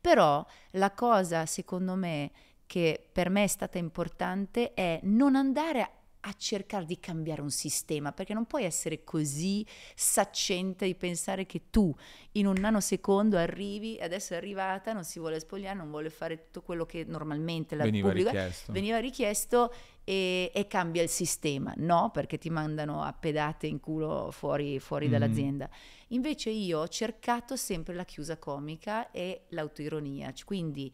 Però la cosa, secondo me, che per me è stata importante è non andare a cercare di cambiare un sistema, perché non puoi essere così saccente di pensare che tu in un nanosecondo arrivi, adesso è arrivata, non si vuole spogliare, non vuole fare tutto quello che normalmente la veniva pubblica richiesto. veniva richiesto e, e, cambia il sistema, no? Perché ti mandano a pedate in culo fuori, fuori mm-hmm. dall'azienda. Invece io ho cercato sempre la chiusa comica e l'autoironia, quindi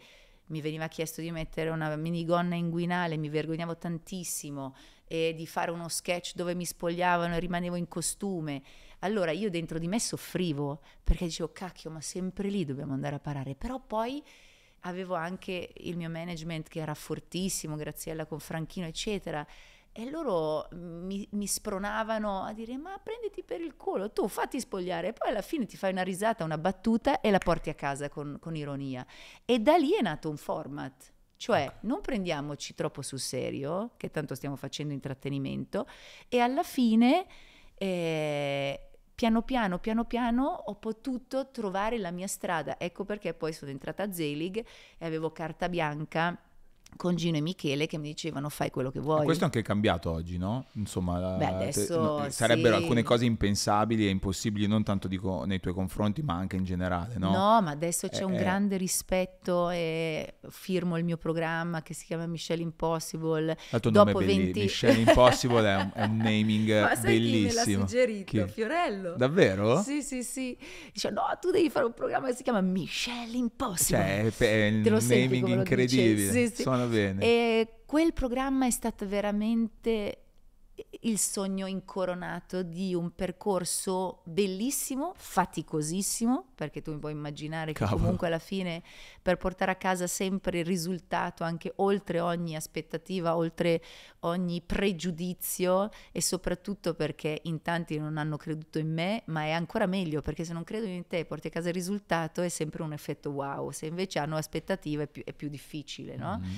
mi veniva chiesto di mettere una minigonna inguinale, mi vergognavo tantissimo e di fare uno sketch dove mi spogliavano e rimanevo in costume. Allora io dentro di me soffrivo perché dicevo cacchio ma sempre lì dobbiamo andare a parare, però poi avevo anche il mio management che era fortissimo, Graziella con Franchino eccetera e loro mi, mi, spronavano a dire ma prenditi per il culo, tu fatti spogliare e poi alla fine ti fai una risata, una battuta e la porti a casa con, con ironia. E da lì è nato un format cioè, ecco. non prendiamoci troppo sul serio, che tanto stiamo facendo intrattenimento, e alla fine, eh, piano piano, piano piano, ho potuto trovare la mia strada. Ecco perché poi sono entrata a Zelig e avevo carta bianca con Gino e Michele che mi dicevano fai quello che vuoi. questo è anche cambiato oggi, no? Insomma, Beh, adesso, te, sarebbero sì. alcune cose impensabili e impossibili non tanto dico nei tuoi confronti, ma anche in generale, no? No, ma adesso c'è eh, un eh. grande rispetto e firmo il mio programma che si chiama Michelle Impossible. Il tuo Dopo nome 20... Michelle Impossible è un, è un [laughs] naming ma sai bellissimo. Chi me l'ha suggerito? Chi? Fiorello. Davvero? Sì, sì, sì. Dice no, tu devi fare un programma che si chiama Michelle Impossible. Cioè, è, è un naming incredibile. Sì, sì. Bene. E quel programma è stato veramente il sogno incoronato di un percorso bellissimo, faticosissimo, perché tu mi puoi immaginare che Cavolo. comunque alla fine per portare a casa sempre il risultato, anche oltre ogni aspettativa, oltre ogni pregiudizio e soprattutto perché in tanti non hanno creduto in me, ma è ancora meglio perché se non credono in te e porti a casa il risultato è sempre un effetto wow, se invece hanno aspettative è più, è più difficile, no? Mm.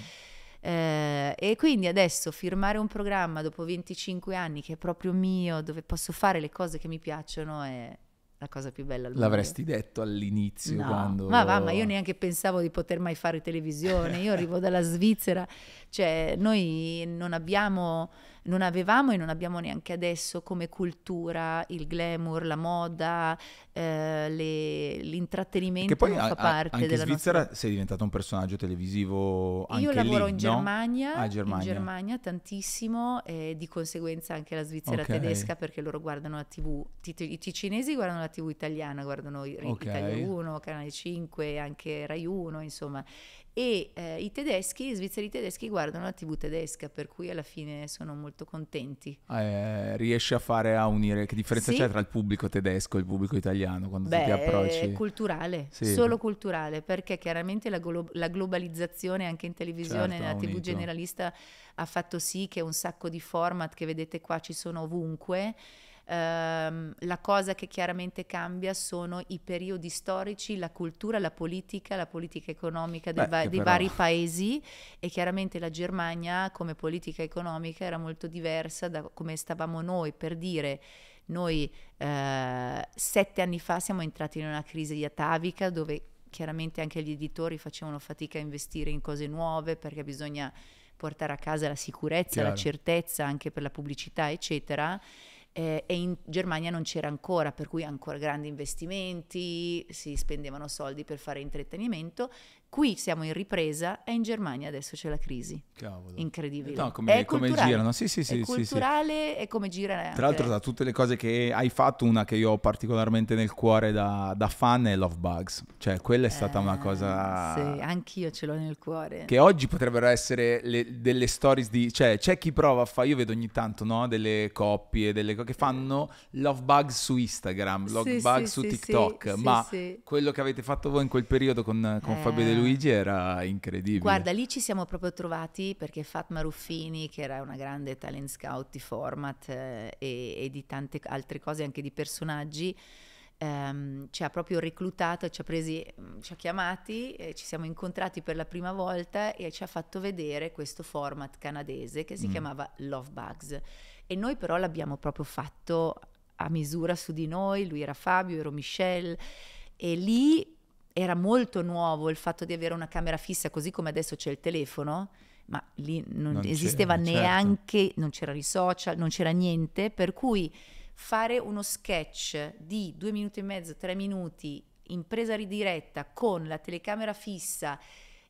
Eh, e quindi adesso firmare un programma dopo 25 anni che è proprio mio, dove posso fare le cose che mi piacciono, è la cosa più bella al mondo. L'avresti detto all'inizio No, quando... ma va, ma io neanche pensavo di poter mai fare televisione. Io arrivo dalla Svizzera, cioè noi non abbiamo, non avevamo e non abbiamo neanche adesso come cultura il glamour, la moda, eh, le- l'intrattenimento Che poi non a- fa a- parte anche in della Svizzera nostra... sei diventato un personaggio televisivo anche Io lavoro lì, in no? Germania, Ah, Germania. in Germania tantissimo e di conseguenza anche la Svizzera Ok. tedesca perché loro guardano la TV, i cinesi guardano la TV italiana, guardano i- Ok. Italia 1, Canale 5, anche Rai 1, insomma. E eh, i tedeschi, i svizzeri tedeschi guardano la TV tedesca, per cui alla fine sono molto contenti. Eh, riesci a fare a unire che differenza Sì. c'è tra il pubblico tedesco e il pubblico italiano quando tu ti Beh, approcci? è culturale, Sì. solo culturale, perché chiaramente la, glo- la globalizzazione anche in televisione, Certo, nella TV unito. generalista, ha fatto sì che un sacco di format che vedete qua ci sono ovunque. Ehm, la cosa che chiaramente cambia sono i periodi storici, la cultura, la politica, la politica economica dei, Beh, va- dei però- vari paesi e chiaramente la Germania come politica economica era molto diversa da come stavamo noi per dire noi eh, sette anni fa siamo entrati in una crisi atavica dove chiaramente anche gli editori facevano fatica a investire in cose nuove perché bisogna portare a casa la sicurezza, la Chiaro. certezza anche per la pubblicità, eccetera. Eh, e in Germania non c'era ancora, per cui ancora grandi investimenti, si spendevano soldi per fare intrattenimento. Qui siamo in ripresa e in Germania adesso c'è la crisi. Cavolo. Incredibile. No, come, è come culturale. girano? Sì, sì, sì. è sì, sì. culturale e come gira Tra l'altro, da tutte le cose che hai fatto, una che io ho particolarmente nel cuore da, da fan è Love Bugs. Cioè, quella è stata una Eh, cosa. Sì, anch'io ce l'ho nel cuore. Che oggi potrebbero essere le- delle stories di... Cioè, c'è chi prova a fare... Io vedo ogni tanto, no? Delle coppie, delle co- che fanno Love Bugs su Instagram, Love Sì, Bugs sì, su sì, TikTok. sì, ma sì. quello che avete fatto voi in quel periodo con, con Fabio Eh. De Luigi era incredibile. Guarda, lì ci siamo proprio trovati perché Fatma Ruffini, che era una grande talent scout di format eh, e, e di tante altre cose, anche di personaggi, ehm, ci ha proprio reclutato, ci ha presi, mm, ci ha chiamati, e ci siamo incontrati per la prima volta e ci ha fatto vedere questo format canadese che si Mm. chiamava Love Bugs. E noi però l'abbiamo proprio fatto a misura su di noi, lui era Fabio, ero Michelle, e lì era molto nuovo il fatto di avere una camera fissa, così come adesso c'è il telefono, ma lì non, Non esisteva certo. neanche, non c'erano i social, non c'era niente, per cui fare uno sketch di due minuti e mezzo, tre minuti in presa diretta con la telecamera fissa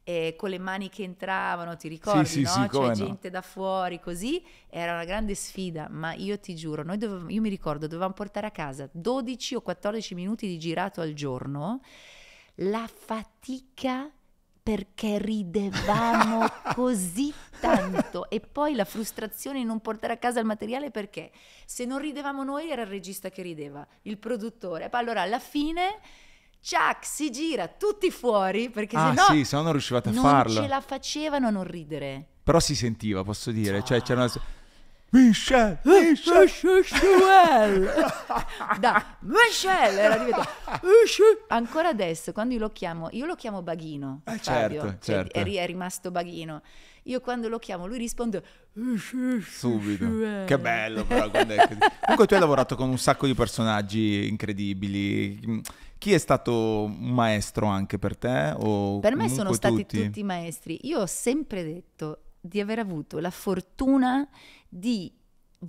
e con le mani che entravano, ti ricordi, sì, no? sì, C'è come no. gente da fuori, così, era una grande sfida, ma io ti giuro, noi dovevamo- io mi ricordo, dovevamo portare a casa 12 o 14 minuti di girato al giorno, la fatica perché ridevamo [laughs] così tanto e poi la frustrazione di non portare a casa il materiale perché se non ridevamo noi era il regista che rideva, il produttore. Poi allora alla fine Chuck si gira tutti fuori perché ah, se no sì, se no non riuscivate a non farlo. ce la facevano a non ridere. Però si sentiva, posso dire. Cioè, Ah. c'era una... Michel, Michel. [laughs] da Michelle era diventato ancora adesso quando io lo chiamo io lo chiamo Baghino Eh, Fabio certo, cioè, certo. è, è rimasto Baghino io quando lo chiamo lui risponde Subito. Che bello però quando è così. Comunque tu hai lavorato con un sacco di personaggi incredibili. Chi è stato un maestro anche per te? Per me sono stati tutti? tutti maestri io ho sempre detto di aver avuto la fortuna di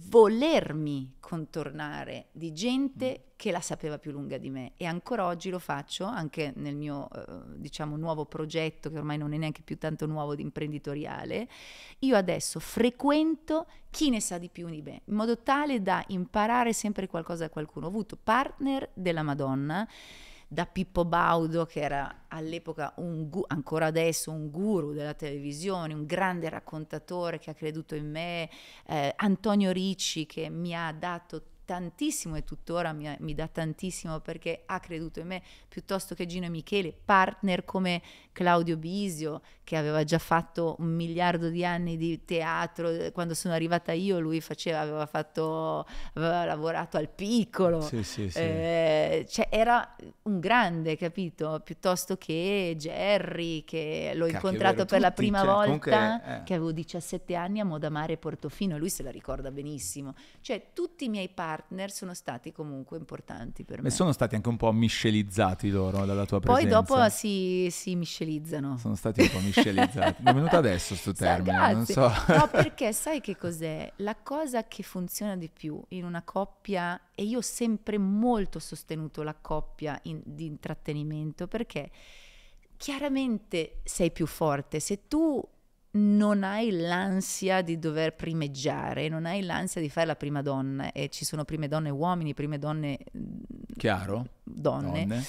volermi contornare di gente che la sapeva più lunga di me. E ancora oggi lo faccio anche nel mio eh, diciamo nuovo progetto che ormai non è neanche più tanto nuovo di imprenditoriale. Io adesso frequento chi ne sa di più di me in modo tale da imparare sempre qualcosa da qualcuno. Ho avuto partner della Madonna da Pippo Baudo, che era all'epoca un gu- ancora adesso un guru della televisione, un grande raccontatore che ha creduto in me, eh, Antonio Ricci che mi ha dato tantissimo e tuttora mi, mi, dà tantissimo perché ha creduto in me piuttosto che Gino e Michele, partner come Claudio Bisio che aveva già fatto un miliardo di anni di teatro, quando sono arrivata io lui faceva, aveva, fatto, aveva lavorato al piccolo, sì, sì, sì. Eh, cioè era un grande, capito? Piuttosto che Jerry che l'ho Cacchio, incontrato per tutti, la prima cioè, volta, comunque, eh. che avevo 17 anni a Modamare Portofino, lui se la ricorda benissimo, cioè tutti i miei partner sono stati comunque importanti per me. E sono stati anche un po' miscelizzati loro dalla tua presenza. Poi dopo si, si miscelizzano. Sono stati un po' miscelizzati. Mi è venuto adesso questo termine, non so. No, [laughs] perché sai che cos'è? La cosa che funziona di più in una coppia, e io ho sempre molto sostenuto la coppia in, di intrattenimento, perché chiaramente sei più forte. Se tu non hai l'ansia di dover primeggiare, non hai l'ansia di fare la prima donna, e ci sono prime donne uomini, prime donne... Chiaro. Donne. donne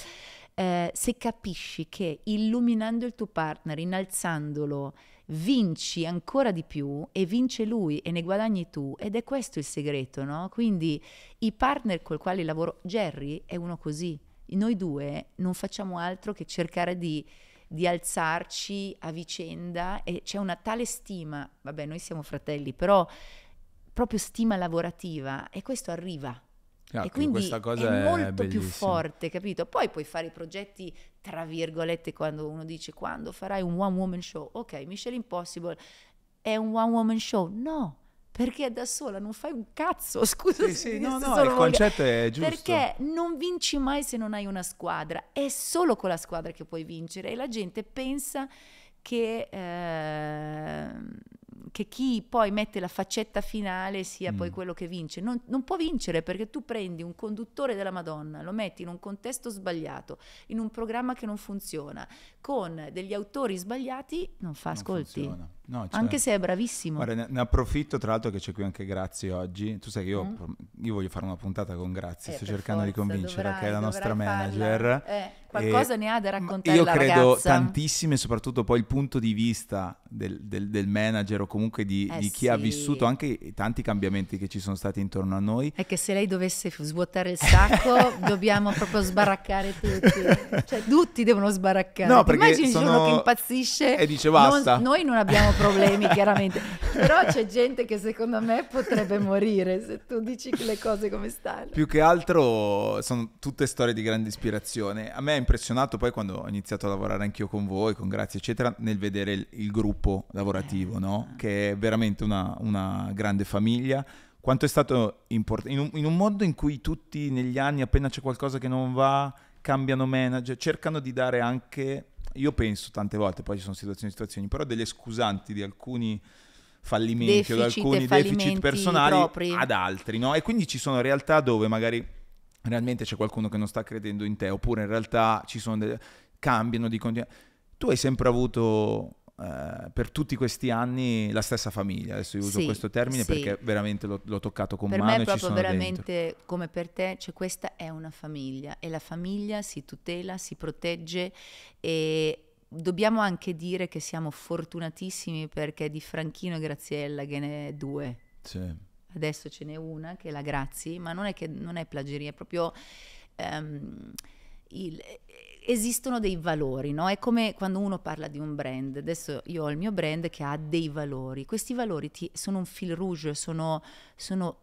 eh, se capisci che illuminando il tuo partner, innalzandolo, vinci ancora di più e vince lui e ne guadagni tu ed è questo il segreto, no? Quindi i partner col quali lavoro, Jerry è uno così, noi due non facciamo altro che cercare di, di alzarci a vicenda e c'è una tale stima, vabbè noi siamo fratelli, però proprio stima lavorativa e questo arriva Ah, e quindi è molto è più forte, capito? Poi puoi fare i progetti, tra virgolette, quando uno dice quando farai un one woman show. Ok, Michelle Impossible è un one woman show? No, perché da sola non fai un cazzo, [laughs] scusa. Sì, sì, no, no, il concetto è giusto. Perché non vinci mai se non hai una squadra, è solo con la squadra che puoi vincere e la gente pensa che... Eh, che chi poi mette la faccetta finale sia mm. poi quello che vince. Non, non, può vincere perché tu prendi un conduttore della Madonna, lo metti in un contesto sbagliato, in un programma che non funziona, con degli autori sbagliati, non fa non ascolti. Funziona. No, cioè, anche se è bravissimo. Guarda, ne, approfitto tra l'altro che c'è qui anche Grazie oggi. Tu sai che io, mm. io voglio fare una puntata con Grazie, eh, sto cercando forza, di convincerla dovrai, che è la nostra manager. Eh, qualcosa ne ha da raccontare Io credo ragazza. tantissime, soprattutto poi il punto di vista del, del, del manager o comunque di, eh, di chi sì. ha vissuto anche tanti cambiamenti che ci sono stati intorno a noi. È che se lei dovesse svuotare il sacco [laughs] dobbiamo proprio sbaraccare tutti. Cioè tutti devono sbaraccare. No, perché Immagini sono... uno che impazzisce e dice basta. Non, noi non abbiamo problemi [laughs] chiaramente, però c'è gente che secondo me potrebbe morire se tu dici le cose come stanno. Più che altro sono tutte storie di grande ispirazione. A me ha impressionato poi quando ho iniziato a lavorare anch'io con voi, con Grazie eccetera, nel vedere il, il gruppo lavorativo, no? che è veramente una, una grande famiglia quanto è stato importante in, in un, mondo in cui tutti negli anni appena c'è qualcosa che non va cambiano manager cercano di dare anche io penso tante volte, poi ci sono situazioni e situazioni, però delle scusanti di alcuni fallimenti deficit o di alcuni deficit personali propri. ad altri, no? E quindi ci sono realtà dove magari realmente c'è qualcuno che non sta credendo in te, oppure in realtà ci sono delle... cambiano di continuità. Tu hai sempre avuto eh, per tutti questi anni la stessa famiglia. Adesso io uso sì, questo termine sì. perché veramente l'ho, l'ho, toccato con per mano. Per me è proprio veramente dentro. come per te, cioè questa è una famiglia e la famiglia si tutela, si protegge e dobbiamo anche dire che siamo fortunatissimi perché di Franchino e Graziella che ne è due. Sì. Adesso ce n'è una che è la Grazi, ma non è che non è plageria, è proprio um, il, esistono dei valori, no? È come quando uno parla di un brand. Adesso io ho il mio brand che ha dei valori. Questi valori ti, sono un fil rouge, sono, sono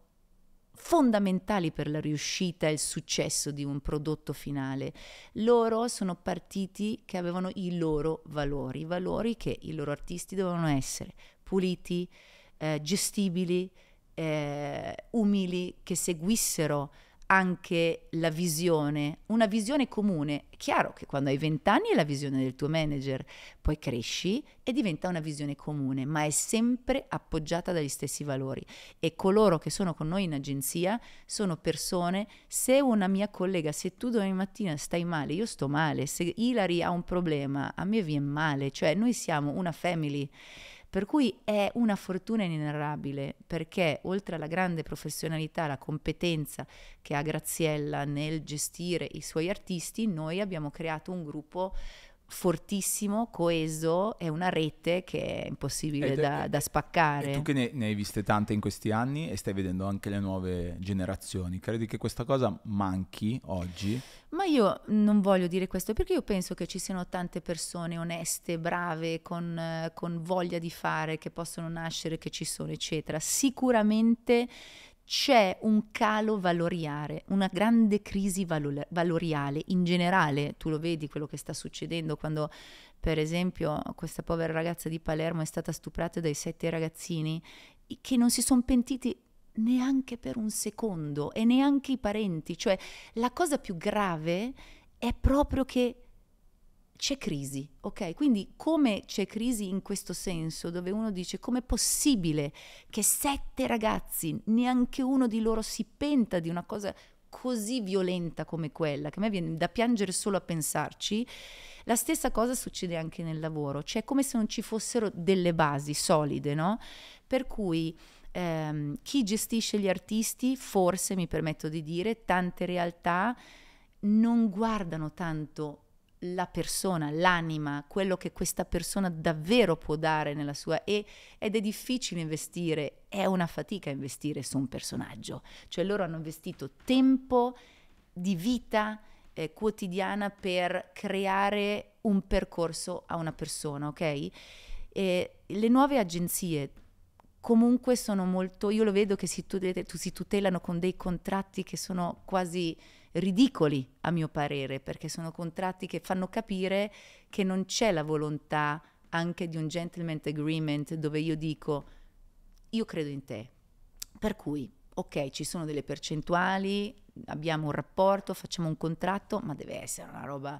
fondamentali per la riuscita e il successo di un prodotto finale. Loro sono partiti che avevano i loro valori, i valori che i loro artisti dovevano essere puliti, eh, gestibili, eh, umili, che seguissero anche la visione, una visione comune. È chiaro che quando hai 20 anni è la visione del tuo manager, poi cresci e diventa una visione comune, ma è sempre appoggiata dagli stessi valori. E coloro che sono con noi in agenzia sono persone, se una mia collega, se tu domani mattina stai male, io sto male, se Hilary ha un problema, a me viene male, cioè noi siamo una family Per cui è una fortuna inenarrabile perché oltre alla grande professionalità, la competenza che ha Graziella nel gestire i suoi artisti, noi abbiamo creato un gruppo fortissimo, coeso, è una rete che è impossibile da, da spaccare. E tu che ne, ne hai viste tante in questi anni e stai vedendo anche le nuove generazioni, credi che questa cosa manchi oggi? Ma io non voglio dire questo perché io penso che ci siano tante persone oneste, brave, con, eh, con voglia di fare, che possono nascere, che ci sono, eccetera. Sicuramente c'è un calo valoriale, una grande crisi valo- valoriale in generale. Tu lo vedi quello che sta succedendo quando, per esempio, questa povera ragazza di Palermo è stata stuprata dai sette ragazzini che non si sono pentiti neanche per un secondo e neanche i parenti. Cioè, la cosa più grave è proprio che c'è crisi, ok? Quindi come c'è crisi in questo senso, dove uno dice com'è possibile che sette ragazzi, neanche uno di loro si penta di una cosa così violenta come quella, che a me viene da piangere solo a pensarci, la stessa cosa succede anche nel lavoro, cioè è come se non ci fossero delle basi solide, no? Per cui ehm, chi gestisce gli artisti, forse mi permetto di dire, tante realtà non guardano tanto la persona, l'anima, quello che questa persona davvero può dare nella sua e, ed è difficile investire, è una fatica investire su un personaggio, cioè loro hanno investito tempo di vita eh, quotidiana per creare un percorso a una persona, ok? E le nuove agenzie comunque sono molto, io lo vedo che si, si tutelano con dei contratti che sono quasi ridicoli a mio parere, perché sono contratti che fanno capire che non c'è la volontà anche di un gentleman agreement dove io dico io credo in te. Per cui, ok, ci sono delle percentuali, abbiamo un rapporto, facciamo un contratto, ma deve essere una roba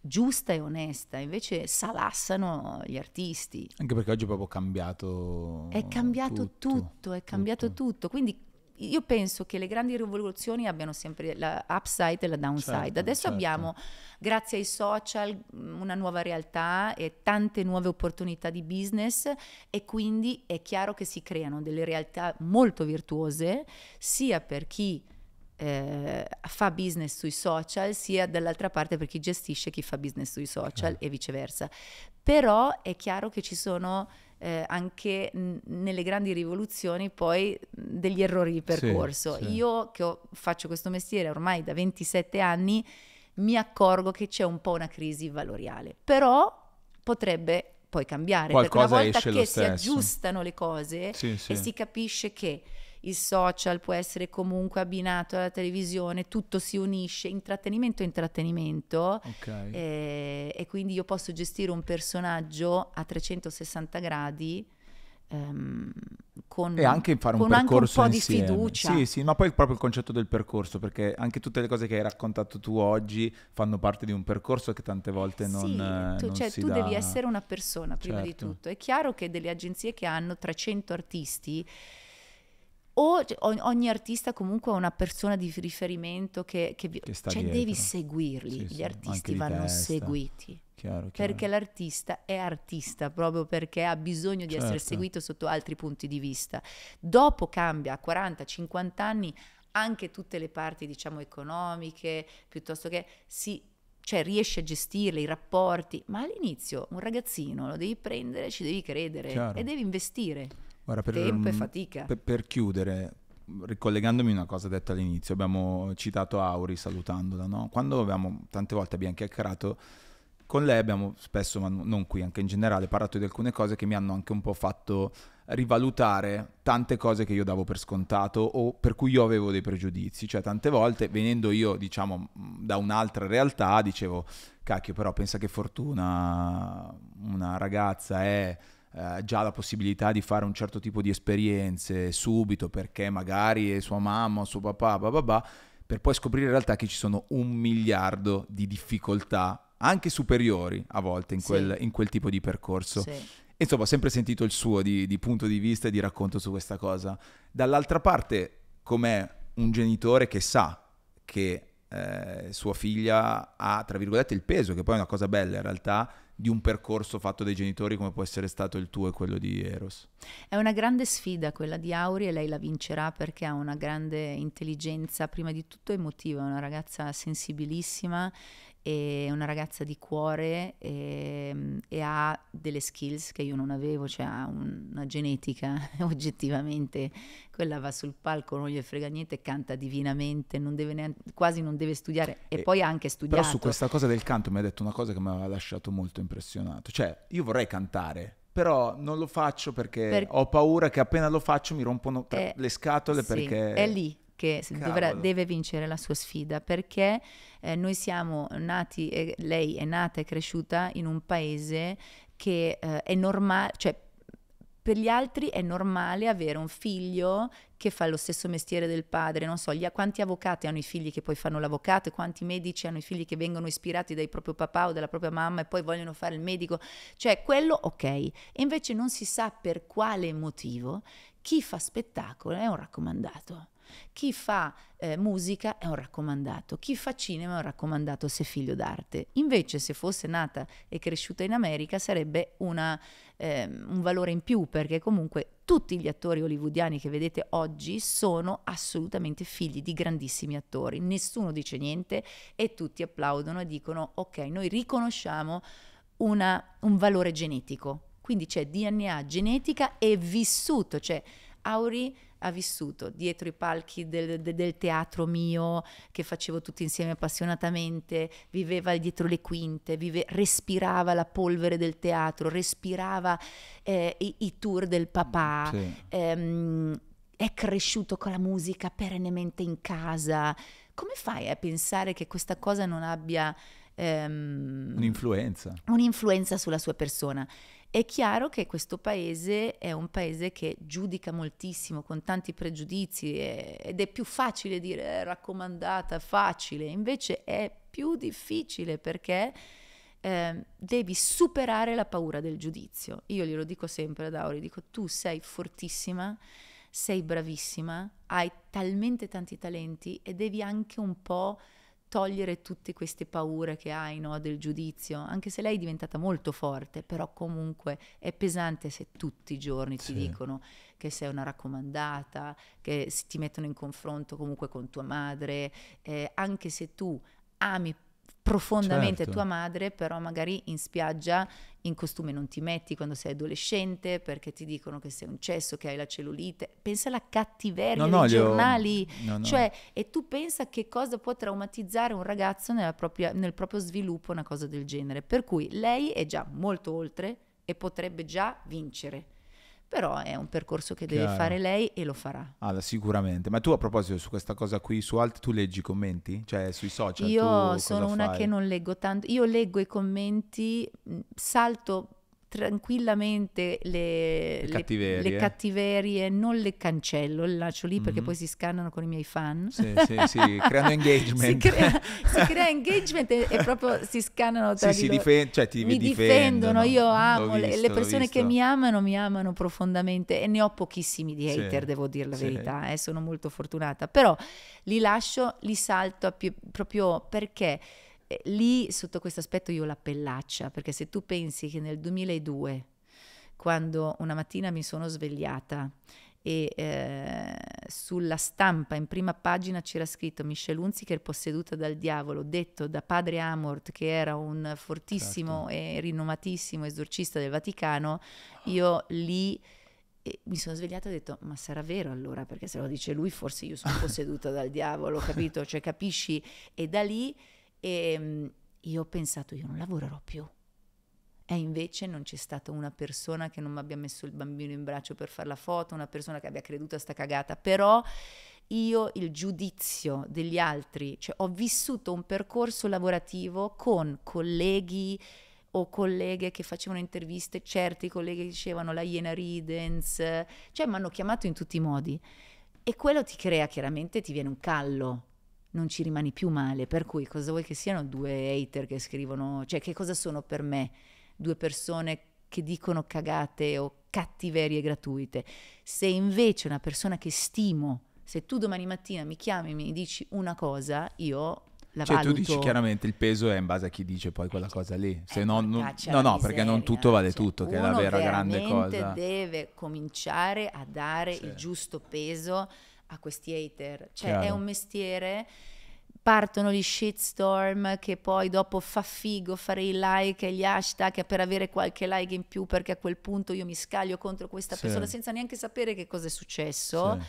giusta e onesta. Invece salassano gli artisti. Anche perché oggi è proprio cambiato. È cambiato tutto, tutto è cambiato tutto. tutto. Quindi io penso che le grandi rivoluzioni abbiano sempre la upside e la downside. Certo, Adesso certo. abbiamo, grazie ai social, mh, una nuova realtà e tante nuove opportunità di business e quindi è chiaro che si creano delle realtà molto virtuose sia per chi eh, fa business sui social, sia dall'altra parte per chi gestisce chi fa business sui social Chiaro. e viceversa. Però è chiaro che ci sono eh, anche n- nelle grandi rivoluzioni poi degli errori di Sì, percorso. sì. Io che ho- faccio questo mestiere ormai da 27 anni mi accorgo che c'è un po' una crisi valoriale, però potrebbe poi cambiare, perché Qualcosa una volta che si aggiustano le cose Sì, sì. e si capisce che il social può essere comunque abbinato alla televisione, tutto si unisce, intrattenimento è intrattenimento. Ok. eh, e quindi io posso gestire un personaggio a 360 gradi ehm, con, E anche fare un con anche percorso un po' insieme. di fiducia. Sì, sì, ma poi proprio il concetto del percorso, perché anche tutte le cose che hai raccontato tu oggi fanno parte di un percorso che tante volte non, Sì, eh, tu, non cioè, tu dà. devi essere una persona prima di Certo. tutto. È chiaro che delle agenzie che hanno 300 artisti o cioè, ogni artista comunque ha una persona di riferimento che, che Che cioè dietro. devi seguirli, Sì, gli artisti vanno testa. seguiti. Chiaro, chiaro. Perché l'artista è artista proprio perché ha bisogno di essere Certo. seguito sotto altri punti di vista. Dopo cambia a 40-50 anni anche tutte le parti, diciamo, economiche, piuttosto che si cioè riesci a gestirle, i rapporti, ma all'inizio un ragazzino lo devi prendere, ci devi credere Chiaro. e devi investire Guarda, per, tempo e mm, fatica. Per, per chiudere, ricollegandomi a una cosa detta all'inizio, abbiamo citato Auri salutandola, no? Quando abbiamo, tante volte abbiamo chiacchierato con lei, abbiamo spesso, ma non qui, anche in generale, parlato di alcune cose che mi hanno anche un po' fatto rivalutare tante cose che io davo per scontato o per cui io avevo dei pregiudizi. Cioè, tante volte, venendo io, diciamo, da un'altra realtà, dicevo, cacchio, però pensa che fortuna una ragazza è eh, già la possibilità di fare un certo tipo di esperienze subito perché magari è sua mamma suo papà, bah bah bah, per poi scoprire in realtà che ci sono un miliardo di difficoltà anche superiori a volte in Sì. quel, in quel tipo di percorso. Sì. Insomma, ho sempre sentito il suo di, di punto di vista e di racconto su questa cosa. Dall'altra parte, com'è un genitore che sa che eh, sua figlia ha, tra virgolette, il peso, che poi è una cosa bella in realtà, di un percorso fatto dai genitori come può essere stato il tuo e quello di Eros. È una grande sfida quella di Auri e lei la vincerà perché ha una grande intelligenza, prima di tutto emotiva, è una ragazza sensibilissima è una ragazza di cuore e, ehm, e, ha delle skills che io non avevo, cioè ha una genetica [laughs] oggettivamente, quella va sul palco, non gli frega niente, canta divinamente, non neanche, quasi non deve studiare e, e poi ha anche studiato. Però su questa cosa del canto mi ha detto una cosa che mi aveva lasciato molto impressionato, cioè io vorrei cantare, però non lo faccio perché per... ho paura che appena lo faccio mi rompono eh, le scatole sì, perché... È lì che dovrà, deve vincere la sua sfida perché eh, noi siamo nati, eh, lei è nata e cresciuta in un paese che eh, è normale, cioè per gli altri è normale avere un figlio che fa lo stesso mestiere del padre, non so, gli, quanti avvocati hanno i figli che poi fanno l'avvocato e quanti medici hanno i figli che vengono ispirati dal proprio papà o dalla propria mamma e poi vogliono fare il medico, cioè quello ok, e invece non si sa per quale motivo chi fa spettacolo è un raccomandato. Chi fa eh, musica è un raccomandato, chi fa cinema è un raccomandato se figlio d'arte. Invece se fosse nata e cresciuta in America sarebbe una, eh, un valore in più perché comunque tutti gli attori hollywoodiani che vedete oggi sono assolutamente figli di grandissimi attori, nessuno dice niente e tutti applaudono e dicono ok, noi riconosciamo una, un valore genetico. Quindi c'è DNA genetica e vissuto, cioè Auri ha vissuto dietro i palchi del, del, del, teatro mio che facevo tutti insieme appassionatamente, viveva dietro le quinte, vive, respirava la polvere del teatro, respirava eh, i, i, tour del papà, sì. ehm, è cresciuto con la musica perennemente in casa. Come fai a pensare che questa cosa non abbia... Ehm, un'influenza. Un'influenza sulla sua persona. È chiaro che questo paese è un paese che giudica moltissimo, con tanti pregiudizi, ed è più facile dire eh, raccomandata, facile, invece è più difficile perché eh, devi superare la paura del giudizio. Io glielo dico sempre ad Auri, dico tu sei fortissima, sei bravissima, hai talmente tanti talenti e devi anche un po' togliere tutte queste paure che hai no, del giudizio, anche se lei è diventata molto forte, però comunque è pesante se tutti i giorni sì. ti dicono che sei una raccomandata, che ti mettono in confronto comunque con tua madre, eh, anche se tu ami profondamente certo. tua madre, però magari in spiaggia in costume non ti metti quando sei adolescente perché ti dicono che sei un cesso, che hai la cellulite. Pensa alla cattiveria no, no, dei giornali. Ho... No, cioè, e tu pensa che cosa può traumatizzare un ragazzo propria, nel proprio sviluppo, una cosa del genere. Per cui lei è già molto oltre e potrebbe già vincere però è un percorso che deve Chiaro. fare lei e lo farà. Ah, sicuramente. Ma tu a proposito su questa cosa qui, su altri, tu leggi i commenti? Cioè sui social? Io sono una fai? che non leggo tanto, io leggo i commenti, salto tranquillamente le, le, cattiverie. Le, le, cattiverie. non le cancello, le lascio lì perché mm-hmm. poi si scannano con i miei fan. Sì, sì, sì, [laughs] creano engagement. si, crea, si, crea, engagement e, e, proprio si scannano tra sì, di loro. Cioè, ti mi difendono, io amo, visto, le, persone che mi amano mi amano profondamente e ne ho pochissimi di hater, sì, devo dire la verità, eh, sono molto fortunata, però li lascio, li salto più, proprio perché lì sotto questo aspetto io la pellaccia, perché se tu pensi che nel 2002, quando una mattina mi sono svegliata e eh, sulla stampa in prima pagina c'era scritto Michelle Hunziker posseduta dal diavolo, detto da padre Amort che era un fortissimo certo. e rinomatissimo esorcista del Vaticano, io lì e mi sono svegliata e ho detto, ma sarà vero allora? Perché se lo dice lui forse io sono [laughs] posseduta dal diavolo, capito? Cioè capisci? E da lì e ehm, io ho pensato, io non lavorerò più. E invece non c'è stata una persona che non mi abbia messo il bambino in braccio per fare la foto, una persona che abbia creduto a sta cagata. Però io il giudizio degli altri, cioè ho vissuto un percorso lavorativo con colleghi o colleghe che facevano interviste, certi colleghi che dicevano la Iena Ridens, cioè mi hanno chiamato in tutti i modi. E quello ti crea chiaramente, ti viene un callo, non ci rimani più male. Per cui cosa vuoi che siano due hater che scrivono, cioè che cosa sono per me due persone che dicono cagate o cattiverie gratuite? Se invece una persona che stimo, se tu domani mattina mi chiami e mi dici una cosa, io la Cioè valuto. tu dici chiaramente il peso è in base a chi dice poi quella cosa lì. Se Eh, no, non- porcaccia no, la no, perché non tutto vale cioè, tutto, che è la vera grande cosa. deve cominciare a dare Sì. il giusto peso a questi hater. Cioè Chiaro. è un mestiere partono gli shitstorm che poi dopo fa figo fare i like e gli hashtag per avere qualche like in più perché a quel punto io mi scaglio contro questa Sì. persona senza neanche sapere che cosa è successo. Sì.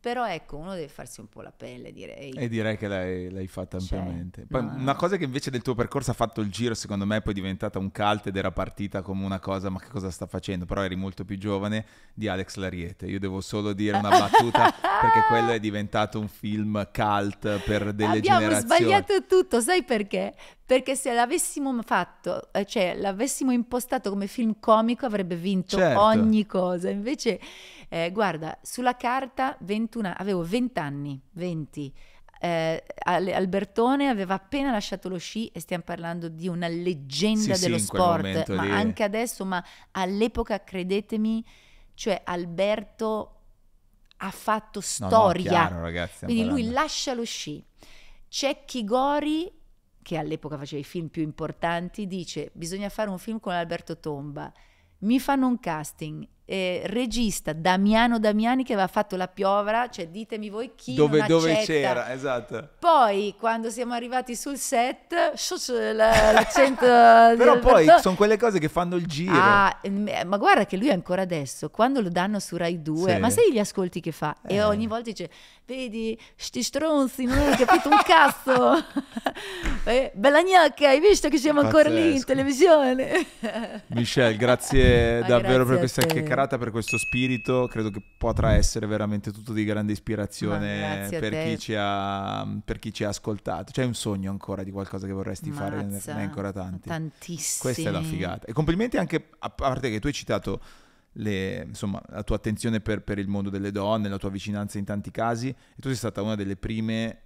Però ecco, uno deve farsi un po' la pelle, direi. E direi che l'hai, l'hai fatta Cioè, ampiamente. Poi no, una cosa che invece del tuo percorso ha fatto il giro, secondo me, è poi diventata un cult ed era partita come una cosa, ma che cosa sta facendo? Però eri molto più giovane di Alex Lariete. Io devo solo dire una battuta [laughs] perché quello è diventato un film cult per delle Abbiamo generazioni. sbagliato tutto, sai perché? Perché se l'avessimo fatto, eh, cioè l'avessimo impostato come film comico avrebbe vinto Certo. ogni cosa. Invece, eh, guarda, sulla carta 21, avevo 20 anni, 20. Eh, Al- Albertone aveva appena lasciato lo sci e stiamo parlando di una leggenda Sì, sì, dello quel sport, ma lì. anche adesso, ma all'epoca credetemi, cioè Alberto ha fatto No, no, storia. chiaro, ragazzi, Quindi lui parlando. lascia lo sci. Cecchi Gori, che all'epoca faceva i film più importanti, dice bisogna fare un film con Alberto Tomba. Mi fanno un casting. Eh, regista Damiano Damiani che aveva fatto La Piovra, cioè ditemi voi chi dove, dove c'era, esatto. Poi quando siamo arrivati sul set, l'accento [laughs] Però poi sono quelle cose che fanno il giro. Ah, eh, ma guarda che lui ancora adesso, quando lo danno su Rai 2, Sì. ma sai gli ascolti che fa? Eh. E ogni volta dice, vedi, sti stronzi, non hanno capito un cazzo. [laughs] Eh, bella gnocca, hai visto che siamo ancora lì in Pazzesco. televisione? Michelle, grazie [laughs] davvero grazie per questa te. Chiacchierata, per questo spirito. Credo che potrà essere veramente tutto di grande ispirazione per chi, ci ha, per chi ci ha ascoltato. C'è un sogno ancora di qualcosa che vorresti fare? Ne Mazza, hai ancora tanti. Tantissimi. Questa è la figata. E complimenti anche, a parte che tu hai citato le- insomma, la tua attenzione per, per il mondo delle donne, la tua vicinanza in tanti casi, e tu sei stata una delle prime,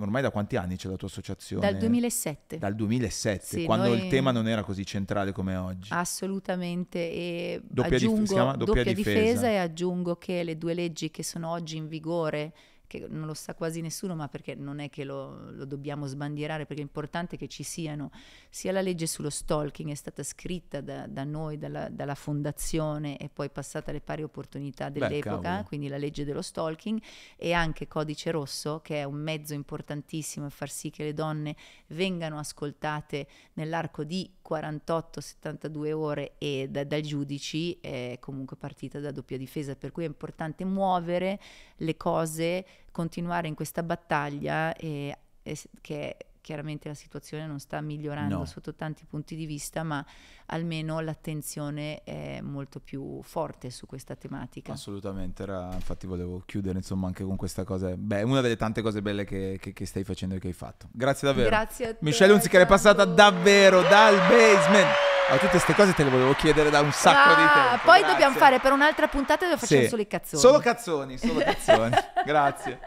ormai da quanti anni c'è la tua associazione? Dal 2007. Dal 2007, Sì, quando noi- il tema non era così centrale come oggi. Assolutamente, e Doppia dif- aggiungo chiama doppia doppia, difesa. difesa. e aggiungo che le due leggi che sono oggi in vigore, che non lo sa quasi nessuno, ma perché non è che lo, lo dobbiamo sbandierare, perché è importante che ci siano, sia la legge sullo stalking è stata scritta da, da noi, dalla, dalla fondazione e poi passata alle pari opportunità dell'epoca, cavolo. quindi la legge dello stalking e anche Codice Rosso, che è un mezzo importantissimo a far sì che le donne vengano ascoltate nell'arco di 48-72 ore e da- dai giudici è comunque partita da doppia difesa, per cui è importante muovere le cose, continuare in questa battaglia e, e che chiaramente la situazione non sta migliorando No. sotto tanti punti di vista, ma almeno l'attenzione è molto più forte su questa tematica. Assolutamente, era- infatti volevo chiudere insomma anche con questa cosa. Beh, una delle tante cose belle che, che- che stai facendo e che hai fatto. Grazie davvero. Grazie a te. Michelle Unziker è passata davvero dal basement. Ah, tutte queste cose te le volevo chiedere da un sacco di Ah, tempo. Poi Grazie. dobbiamo fare per un'altra puntata dove facciamo Sì. solo i cazzoni. Solo cazzoni, solo cazzoni. [laughs] Grazie.